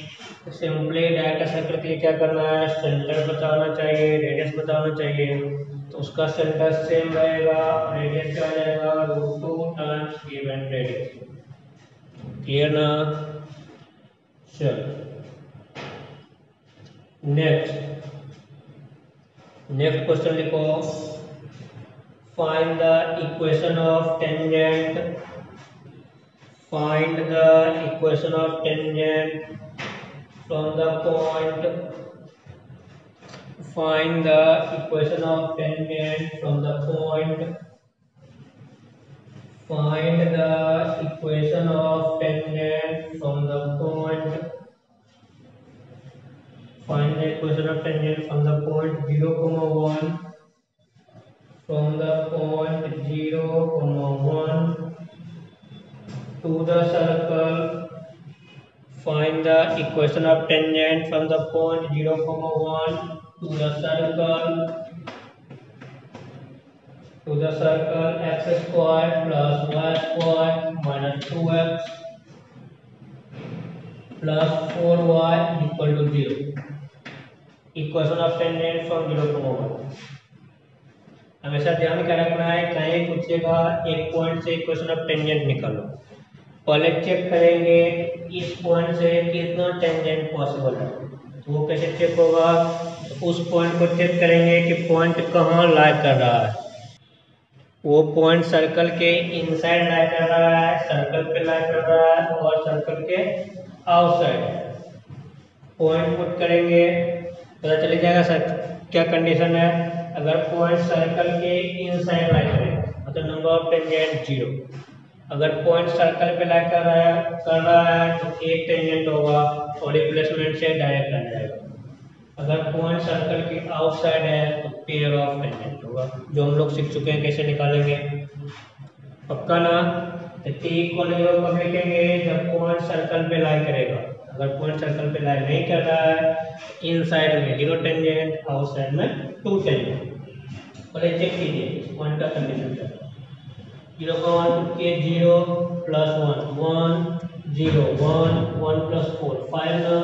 simply direct का करके के लिए क्या करना है सेंटर बताना चाहिए रेडियस बताना चाहिए तो उसका सेंटर सेम रहेगा रेडियस क्या रहेगा root two times given radius clear ना चल नेक्स्ट नेक्स्ट क्वेश्चन लिखो find the equation of tangent find the equation of tangent from the point find the equation of tangent from the point find the equation of tangent from the point find the equation of tangent from the point 0 comma 1 from the point 0 comma 1 to the circle Find the equation of tangent from the point 0, comma 1 to the circle to the circle x square plus y square minus 2x plus 4y equal to 0. Equation of tangent from 0 to 1. हमेशा ध्यान क्या रखना है कहीं पूछेगा एक point से equation of tangent निकालो पहले चेक करेंगे इस पॉइंट से कितना टेंजेंट पॉसिबल है तो वो कैसे चेक होगा तो उस पॉइंट को चेक करेंगे कि पॉइंट कहाँ लाई कर रहा है वो पॉइंट सर्कल के इनसाइड लाई कर रहा है सर्कल पे लाई कर रहा है और सर्कल के आउटसाइड पॉइंट पुट करेंगे पता तो चले जाएगा सर क्या कंडीशन है अगर पॉइंट सर्कल के इनसाइड लाई करेगा मतलब नंबर ऑफ टेंजेंट जीरो अगर पॉइंट सर्कल पे लाइक कर रहा है कर रहा है तो एक टेंजेंट होगा और रिप्लेसमेंट से डायरेक्ट आ जाएगा अगर पॉइंट सर्कल की आउटसाइड है तो पेयर ऑफ टेंजेंट होगा जो हम लोग सीख चुके हैं कैसे निकालेंगे पक्का ना तो टी इक्वल कब लिखेंगे जब पॉइंट सर्कल पे लाइक करेगा अगर पॉइंट सर्कल पे लाइक नहीं कर रहा है इन तो साइड में जीरो टेंजेंट आउटसाइड में टू टेंजेंट और चेक कीजिए पॉइंट का कंडीशन 0 का 1 2 के 0 प्लस 1 1 0 1 1 प्लस 4 5 ना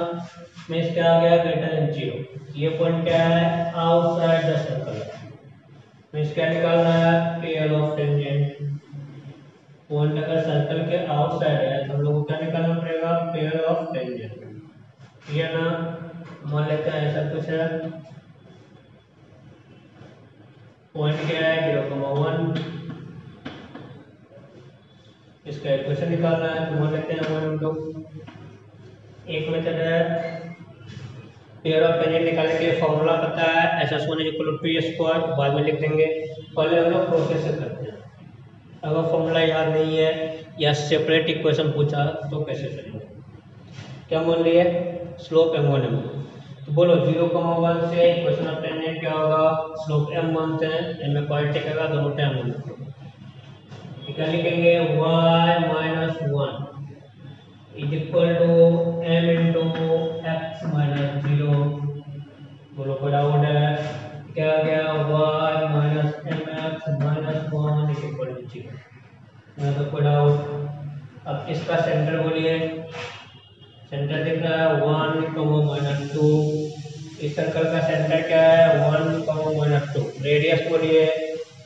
में क्या आ गया ग्रेटर देन 0 ये पॉइंट क्या है आउटसाइड द सर्कल मींस क्या निकालना है टेल ऑफ टेंजेंट पॉइंट अगर सर्कल के आउटसाइड है तो हम लोग को क्या निकालना पड़ेगा पेयर ऑफ टेंजेंट ठीक ना मान लेते हैं ऐसा कुछ है पॉइंट क्या है जीरो कमा वन इसका इक्वेशन निकालना है तो मान लेते हैं वन इंटू एक मेथड है पेयर ऑफ पेनेट निकालने के लिए फॉर्मूला पता है s s one equal to square बाद में लिख देंगे पहले हम लोग प्रोसेस करते हैं अगर फॉर्मूला याद नहीं है या सेपरेट इक्वेशन पूछा तो कैसे करेंगे क्या मान लिए स्लोप एम वन एम तो बोलो जीरो कमा वन से इक्वेशन ऑफ पेनियन क्या होगा स्लोप एम वन से एम ए क्वालिटी टेकेगा दोनों टाइम वन क्या लिखेंगे y minus one is equal to m into x minus zero बोलो बड़ा ऑर्डर क्या क्या y minus m x minus one is equal to zero मैं तो बड़ा अब किसका सेंटर बोलिए सेंटर दिख रहा है वन कमो माइनस टू इस सर्कल का सेंटर क्या है one comma minus two radius बोलिए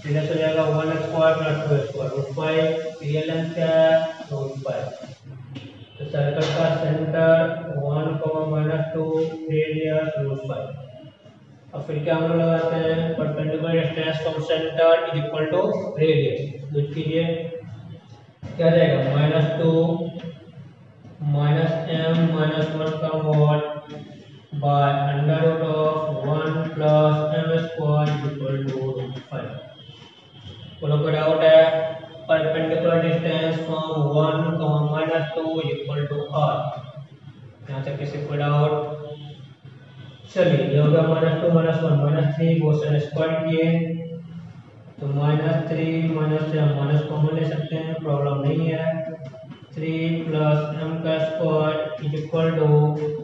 इधर तो जाएगा one square plus two square root five P L M क्या है रूट फाइव तो सर्कल तो का centre one comma minus two radius root five अब फिर क्या हम लोग लगाते हैं perpendicular distance from centre is equal to radius लिख कीजिए क्या जाएगा minus two minus M minus one का what by under root of one plus M square equal to root five बोलो तो डाउट है perpendicular distance from one comma minus two equal to R यहाँ तक किसी को डाउट चलिए ये हो गया minus two minus one minus three question square किए तो माइनस थ्री माइनस थ्री हम माइनस कॉमन ले सकते हैं प्रॉब्लम नहीं है थ्री प्लस एम का स्क्वायर इक्वल टू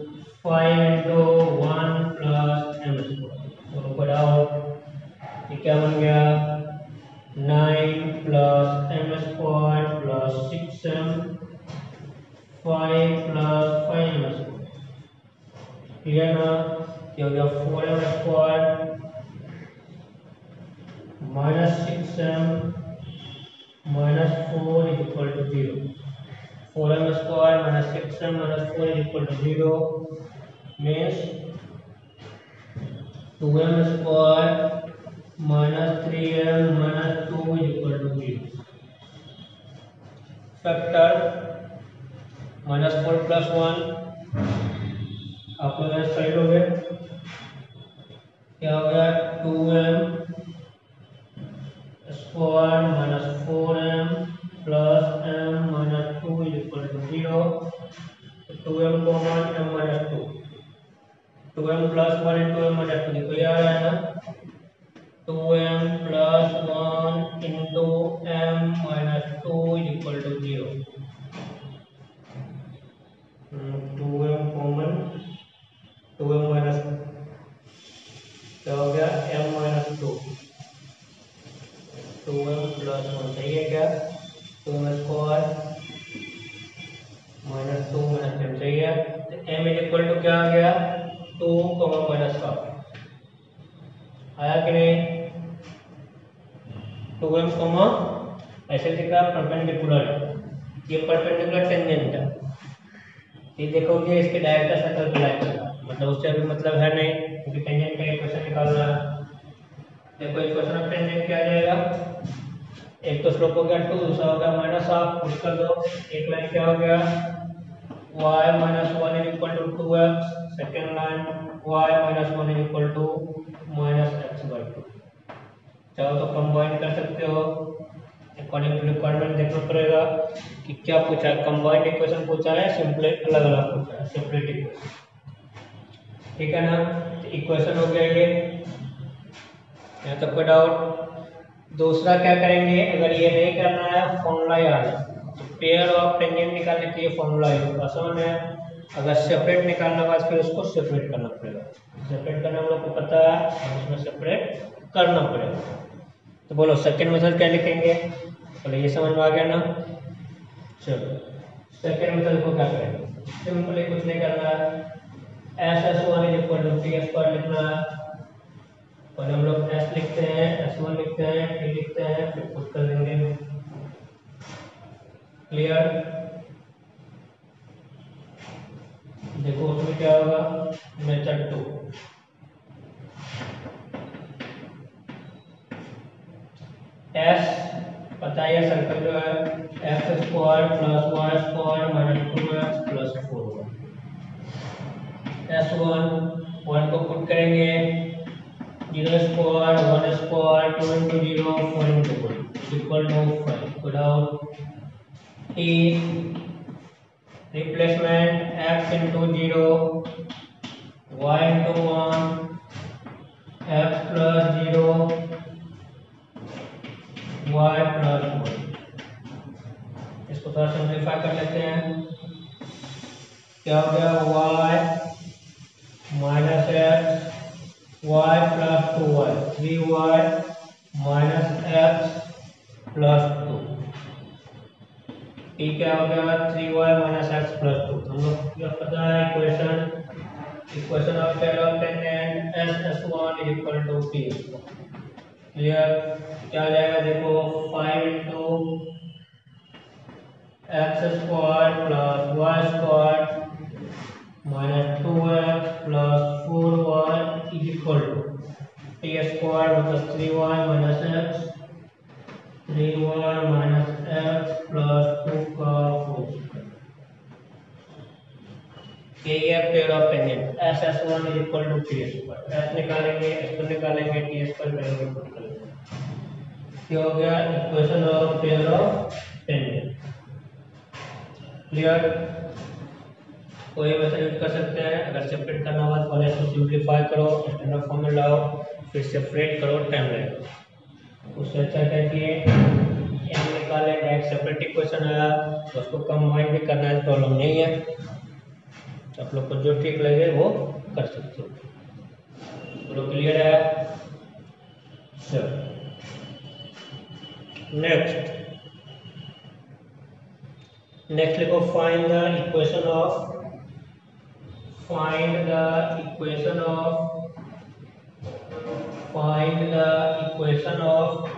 एक तो स्लोप हो गया टू दूसरा हो गया माइनस हाफ पुश कर दो एक लाइन क्या हो गया y minus one is equal to two है second line y minus one is equal to minus X by two चाहो तो कंबाइन कर सकते हो अकॉर्डिंग टू रिक्वायरमेंट देखना पड़ेगा कि क्या पूछा है कंबाइंड इक्वेशन पूछा है सिंपली अलग अलग पूछा है सिंपलेट इक्वेशन ठीक है ना तो इक्वेशन हो गया ये यहाँ तक कोई डाउट दूसरा क्या करेंगे अगर ये नहीं करना है फॉर्मूला याद पेयर और टेंजेंट निकालने के लिए फॉर्मूला होगा समझ में अगर सेपरेट निकालना होगा फिर उसको सेपरेट करना पड़ेगा सेपरेट करना हम लोग को पता है उसमें सेपरेट करना पड़ेगा तो बोलो सेकेंड मेथड क्या लिखेंगे बोले ये समझ में आ गया ना चलो सेकेंड मेथड को क्या करेंगे सिंपली कुछ नहीं करना है S S one is equal to P S पर लिखना है और हम लोग एस लिखते हैं एस वन लिखते हैं टी लिखते हैं फिर पुट कर देंगे क्लियर देखो उसमें क्या होगा मेथड टू एस पता है सर्कल जो है S square plus Y square minus two X plus four S one one को पुट करेंगे zero square one square two into zero four into one equal to five put out T replacement X into zero Y into one X plus zero Y plus one इसको थोड़ा simplify कर लेते हैं क्या हो गया Y minus X Y plus two Y three Y minus X plus to ठीक है हो गया three Y minus x plus two हम लोग पता है equation equation of develop and S S one equal to P clear क्या जाएगा देखो five into x square plus Y square minus two Y plus four Y is equal to A square plus three Y minus x three Y minus x plus two का four ये pair of tangent S S one is equal to T square S निकालेंगे S को निकालेंगे T square करेंगे put करेंगे ये हो गया equation of pair of tangent clear तो ये वैसे यूज कर सकते हैं अगर सेपरेट करना हुआ तो पहले इसको सिंप्लीफाई करो स्टैंडर्ड फॉर्म में लाओ फिर सेपरेट करो टाइम लगेगा उससे अच्छा क्या किए एम निकाले डायरेक्ट सेपरेट इक्वेशन आया तो उसको कम्बाइन भी करना है प्रॉब्लम नहीं है तो आप लोग को जो ठीक लगे वो कर सकते हो तो क्लियर है नेक्स्ट नेक्स्ट लिखो find the equation of find the equation of find the equation of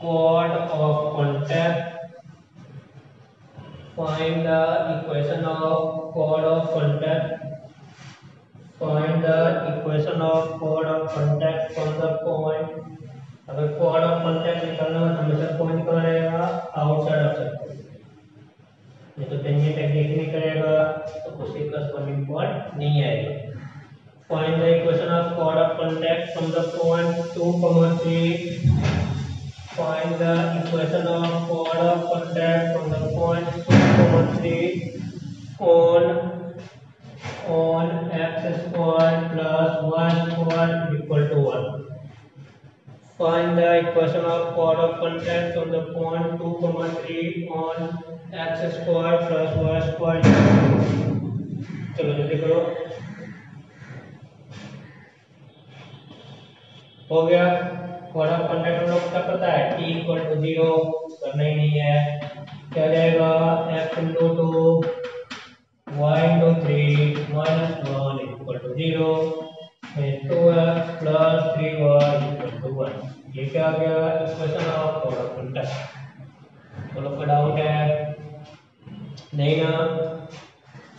chord of contact find the equation of chord of contact find the equation of chord of contact from the point अगर chord of contact निकालना है तो हमेशा point कहाँ रहेगा outside of circle नहीं तो pen में टेक्निक नहीं करेगा तो उसके करस्पॉन्डिंग पॉइंट नहीं आएगा find the equation of chord of contact from the point 2 comma 3 find the equation of chord of contact from the point 2 comma 3 on on x square plus y square equal to 1 Find the equation of chord of contact from the point 2 comma 3 on x square plus y square. चलो जल्दी करो हो गया cord of contact हम लोग का पता है t equal to जीरो करना ही नहीं है क्या जाएगा x into two y into three minus one equal to zero two X plus three Y equal to one ये क्या आ गया इक्वेशन ऑफ प्रोडक्ट तो लोग का डाउट है नहीं ना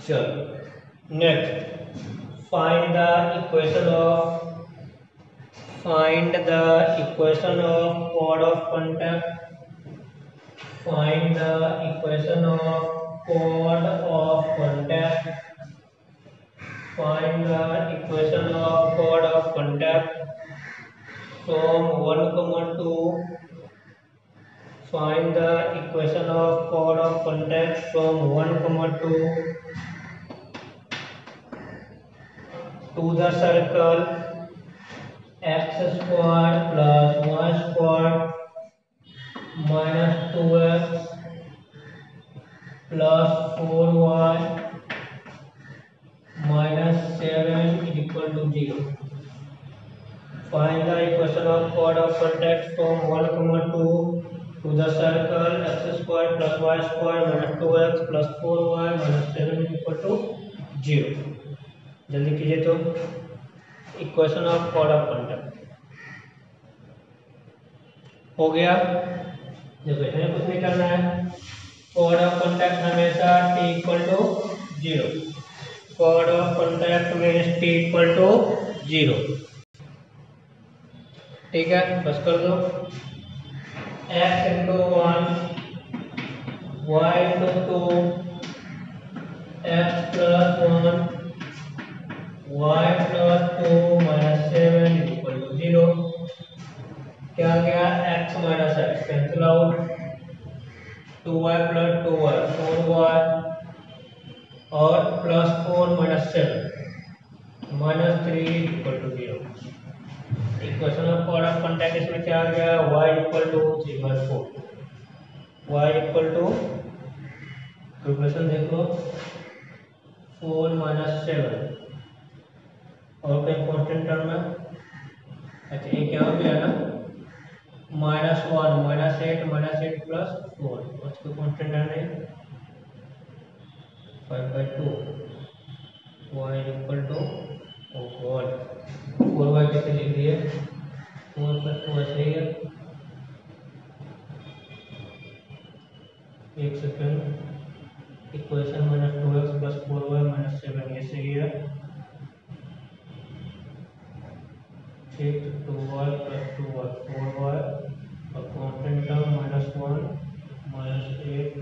चलो next find the equation of find the equation of कोड of contact find the equation of कोड of contact find the equation of कोड of contact from 1 comma 2 find the equation of code of contact from 1 comma 2 to the circle x square plus y square minus 2x plus 4y minus 7 is equal to 0 Find the equation of chord of contact from 1 comma 2 to the circle x square plus y square minus 2x plus 4y minus 7 equal to 0. जल्दी कीजिए तो equation of कॉड of contact हो गया जब इसमें कुछ नहीं करना है कॉड ऑफ कंटैक्ट हमेशा टी इक्वल टू जीरो कॉड ऑफ कंटैक्ट में टी इक्वल टू जीरो ठीक है बस कर दो X into one Y into two X plus one Y plus two minus seven equal to zero क्या क्या X minus X cancel out two Y plus two Y four Y और plus four minus seven minus three equal to zero equation of chord of contact इसमें क्या आ गया Y equal to three by four Y equal to equation देखो four minus seven और कहीं constant term है अच्छा ये क्या हो गया ना minus one minus eight minus eight plus four और उसको कॉन्स्टेंट टर्म है five by two Y equal to तो फोर फोर वाई कैसे लिख दिए फोर प्लस टू ऐसे ही है एक second equation minus two X plus four Y minus seven ये सही है ठीक two Y plus two Y four Y और constant term minus one minus eight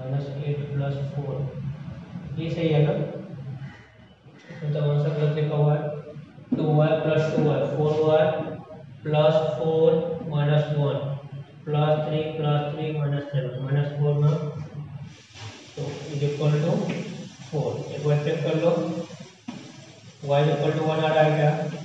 minus eight plus four ये सही है ना मतलब आंसर गलत लिखा हुआ है two Y plus two Y four Y plus four minus one plus three plus three minus seven minus four में तो इज इक्वल टू फोर एक बार चेक कर लो वाई इक्वल टू वन आ रहा है क्या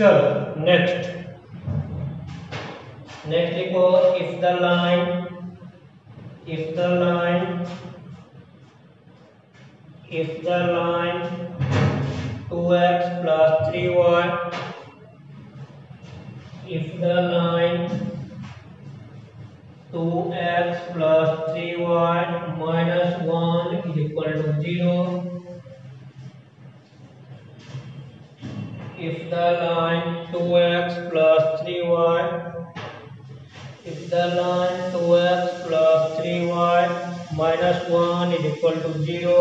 चलो नेक्स्ट नेक्स्ट लिखो if the line if the line if the line 2x plus 3y if the line 2x plus 3y minus 1 is equal to 0 if the line 2x plus 3y if the line 2x plus 3y minus 1 is equal to 0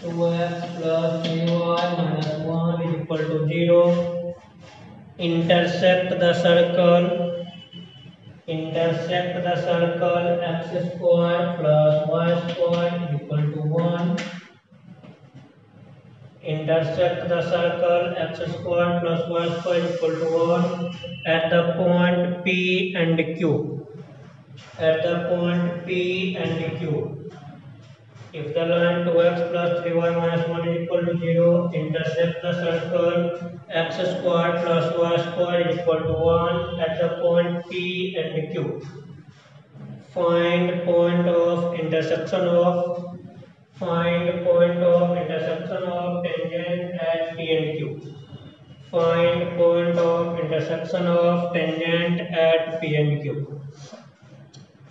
2x plus 3y minus 1 is equal to 0 intersect the circle intersect the circle x square plus y square equal to 1 Intersect the circle x square plus y square equal to 1 at the point P and Q. At the point P and Q. If the line 2x plus 3y minus 1 is equal to 0, intersect the circle x square plus y square is equal to 1 at the point P and Q. Find point of intersection of find point of intersection of tangent at P and Q. Find point of intersection of tangent at P and Q.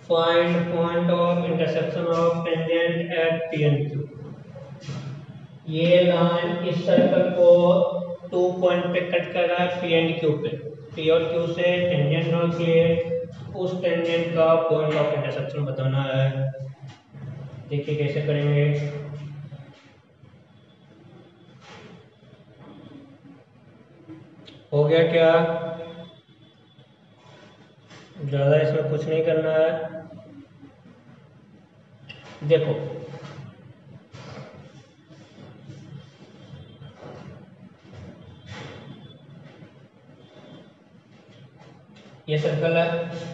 Find point of intersection of tangent at P and Q. ये line इस circle को two point पे cut कर रहा है P and Q पे P और Q से टेंजेंट नॉट क्लियर उस टेंजेंट का पॉइंट ऑफ इंटरसेक्शन बताना है देखिए कैसे करेंगे हो गया क्या ज़्यादा इसमें कुछ नहीं करना है देखो ये सर्कल है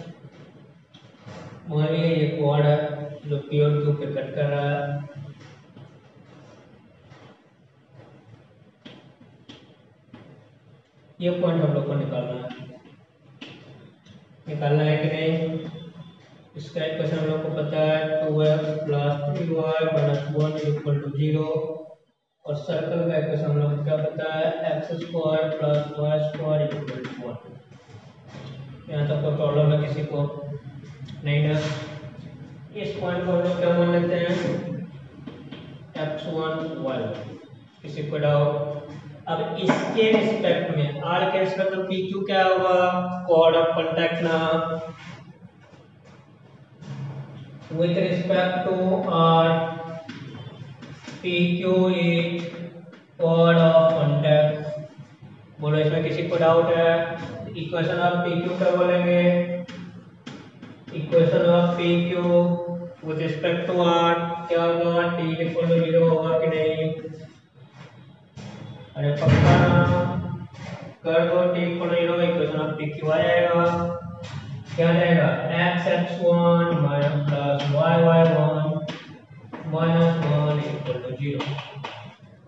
मान भी ये क्वाड है जो प्योर टू पे कट कर रहा है ये पॉइंट हम लोग को निकालना है निकालना है कि नहीं इसका एक क्वेश्चन हम लोग को पता है two X plus three Y minus one equal to zero और सर्कल का एक क्वेश्चन हम लोग को क्या पता है X square plus Y square equal to one यहाँ तक कोई प्रॉब्लम है किसी को राइट इस पॉइंट को हम लोग क्या मान लेते हैं एफ वन किसी को इक्वल अब इसके रिस्पेक्ट में आर के रिस्पेक्ट में पी क्यू क्या होगा कॉर्ड ऑफ कॉन्टैक्ट ना with respect to R, PQ is chord of contact. बोलो इसमें किसी को डाउट है इक्वेशन ऑफ पी क्यू क्या बोलेंगे equation of pq with respect to r क्या होगा t equal to zero होगा कि नहीं अरे पक्का ना कर दो t equal to zero equation of pq आ जाएगा क्या रहेगा x x one minus plus y y one minus one equal to zero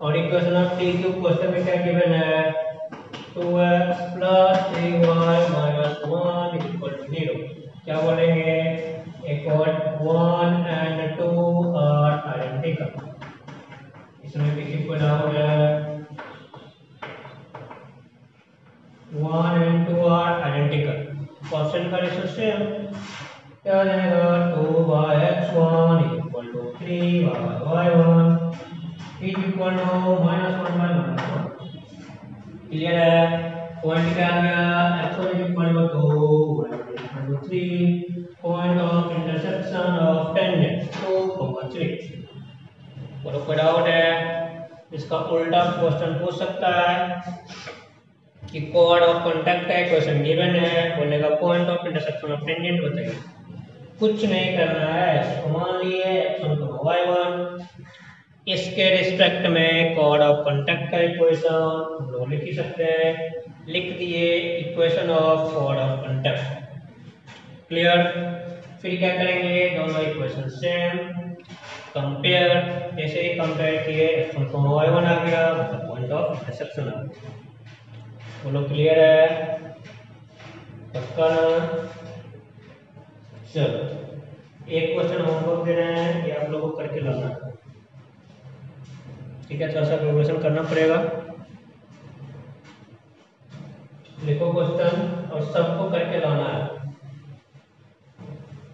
और equation of t cube question में क्या गिवन है 2x plus 3y minus 1 equal to 0 क्या बोलेंगे equal one and two are identical इसमें भी equal हो गया one and two are identical question का रेशो सेम क्या जाएगा two by X one equal to three by Y one is equal to minus one by one clear है point क्या आ गया X one is equal to two to three point of intersection of tangent two comma three बोलो कोई doubt है इसका उल्टा question पूछ सकता है कि कोड ऑफ कॉन्टेक्ट है क्वेश्चन गिवन है बोलेगा point of intersection of tangent बताइए कुछ नहीं करना है मान लिए एक्शन वाई वन इसके रिस्पेक्ट में कोड ऑफ कॉन्टेक्ट का इक्वेशन हम लोग लिख ही सकते हैं लिख दिए इक्वेशन ऑफ कोड ऑफ कॉन्टेक्ट क्लियर फिर क्या करेंगे दोनों इक्वेशन सेम कंपेयर जैसे ही कंपेयर किए एक्शन को वाई वन आ गया पॉइंट ऑफ एक्सेप्शन आ गया बोलो क्लियर है पक्का ना चलो एक क्वेश्चन होमवर्क दे रहे हैं ये आप लोगों को करके लाना है ठीक है थोड़ा सा प्रिपरेशन करना पड़ेगा लिखो क्वेश्चन और सबको करके लाना है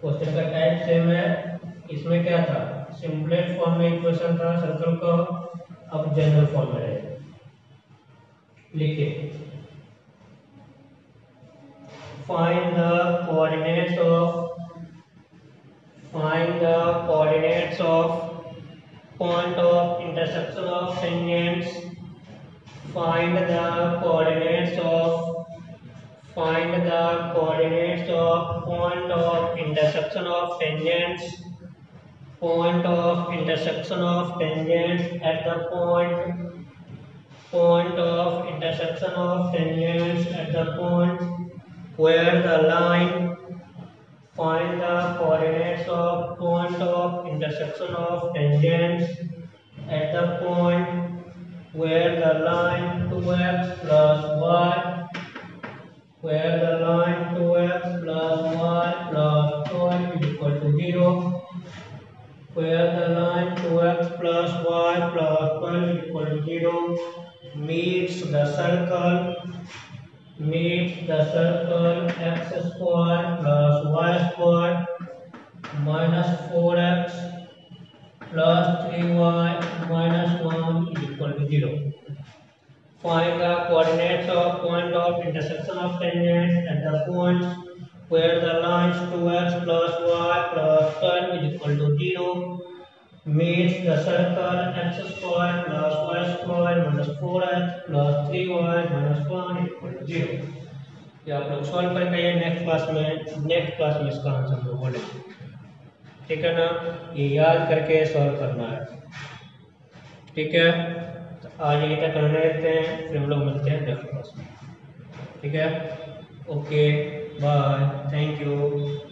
क्वेश्चन का टाइप सेम है इसमें क्या था सिंपलेट फॉर्म में इक्वेशन था सर्कल का अब जनरल फॉर्म में रहे लिखे find the coordinates of find the coordinates of point of intersection of tangents find the coordinates of Find the coordinates of point of intersection of tangents. Point of intersection of tangents at the point. Point of intersection of tangents at the point where the line. Find the coordinates of point of intersection of tangents at the point where the line 2x plus y where the line 2x plus 1 plus is equal to 0, where the line 2x plus y plus 12 is equal to 0 meets the circle, meets the circle x square plus y square minus 4x plus 3y minus 1 is equal to 0. Find the coordinates of point of intersection of tangents at the points where the lines 2x plus y plus 10 is equal to 0 meets the circle x square plus y square minus 4x plus 3y minus 1 is equal to 0 ये आप लोग solve करके ये next class में next class में इसका answer हम लोग बोलेंगे ठीक है ना ये याद करके सॉल्व करना है ठीक है आज ये तक करने रहते हैं फिर हम लोग मिलते हैं नेक्स्ट क्लास में ठीक है ओके बाय थैंक यू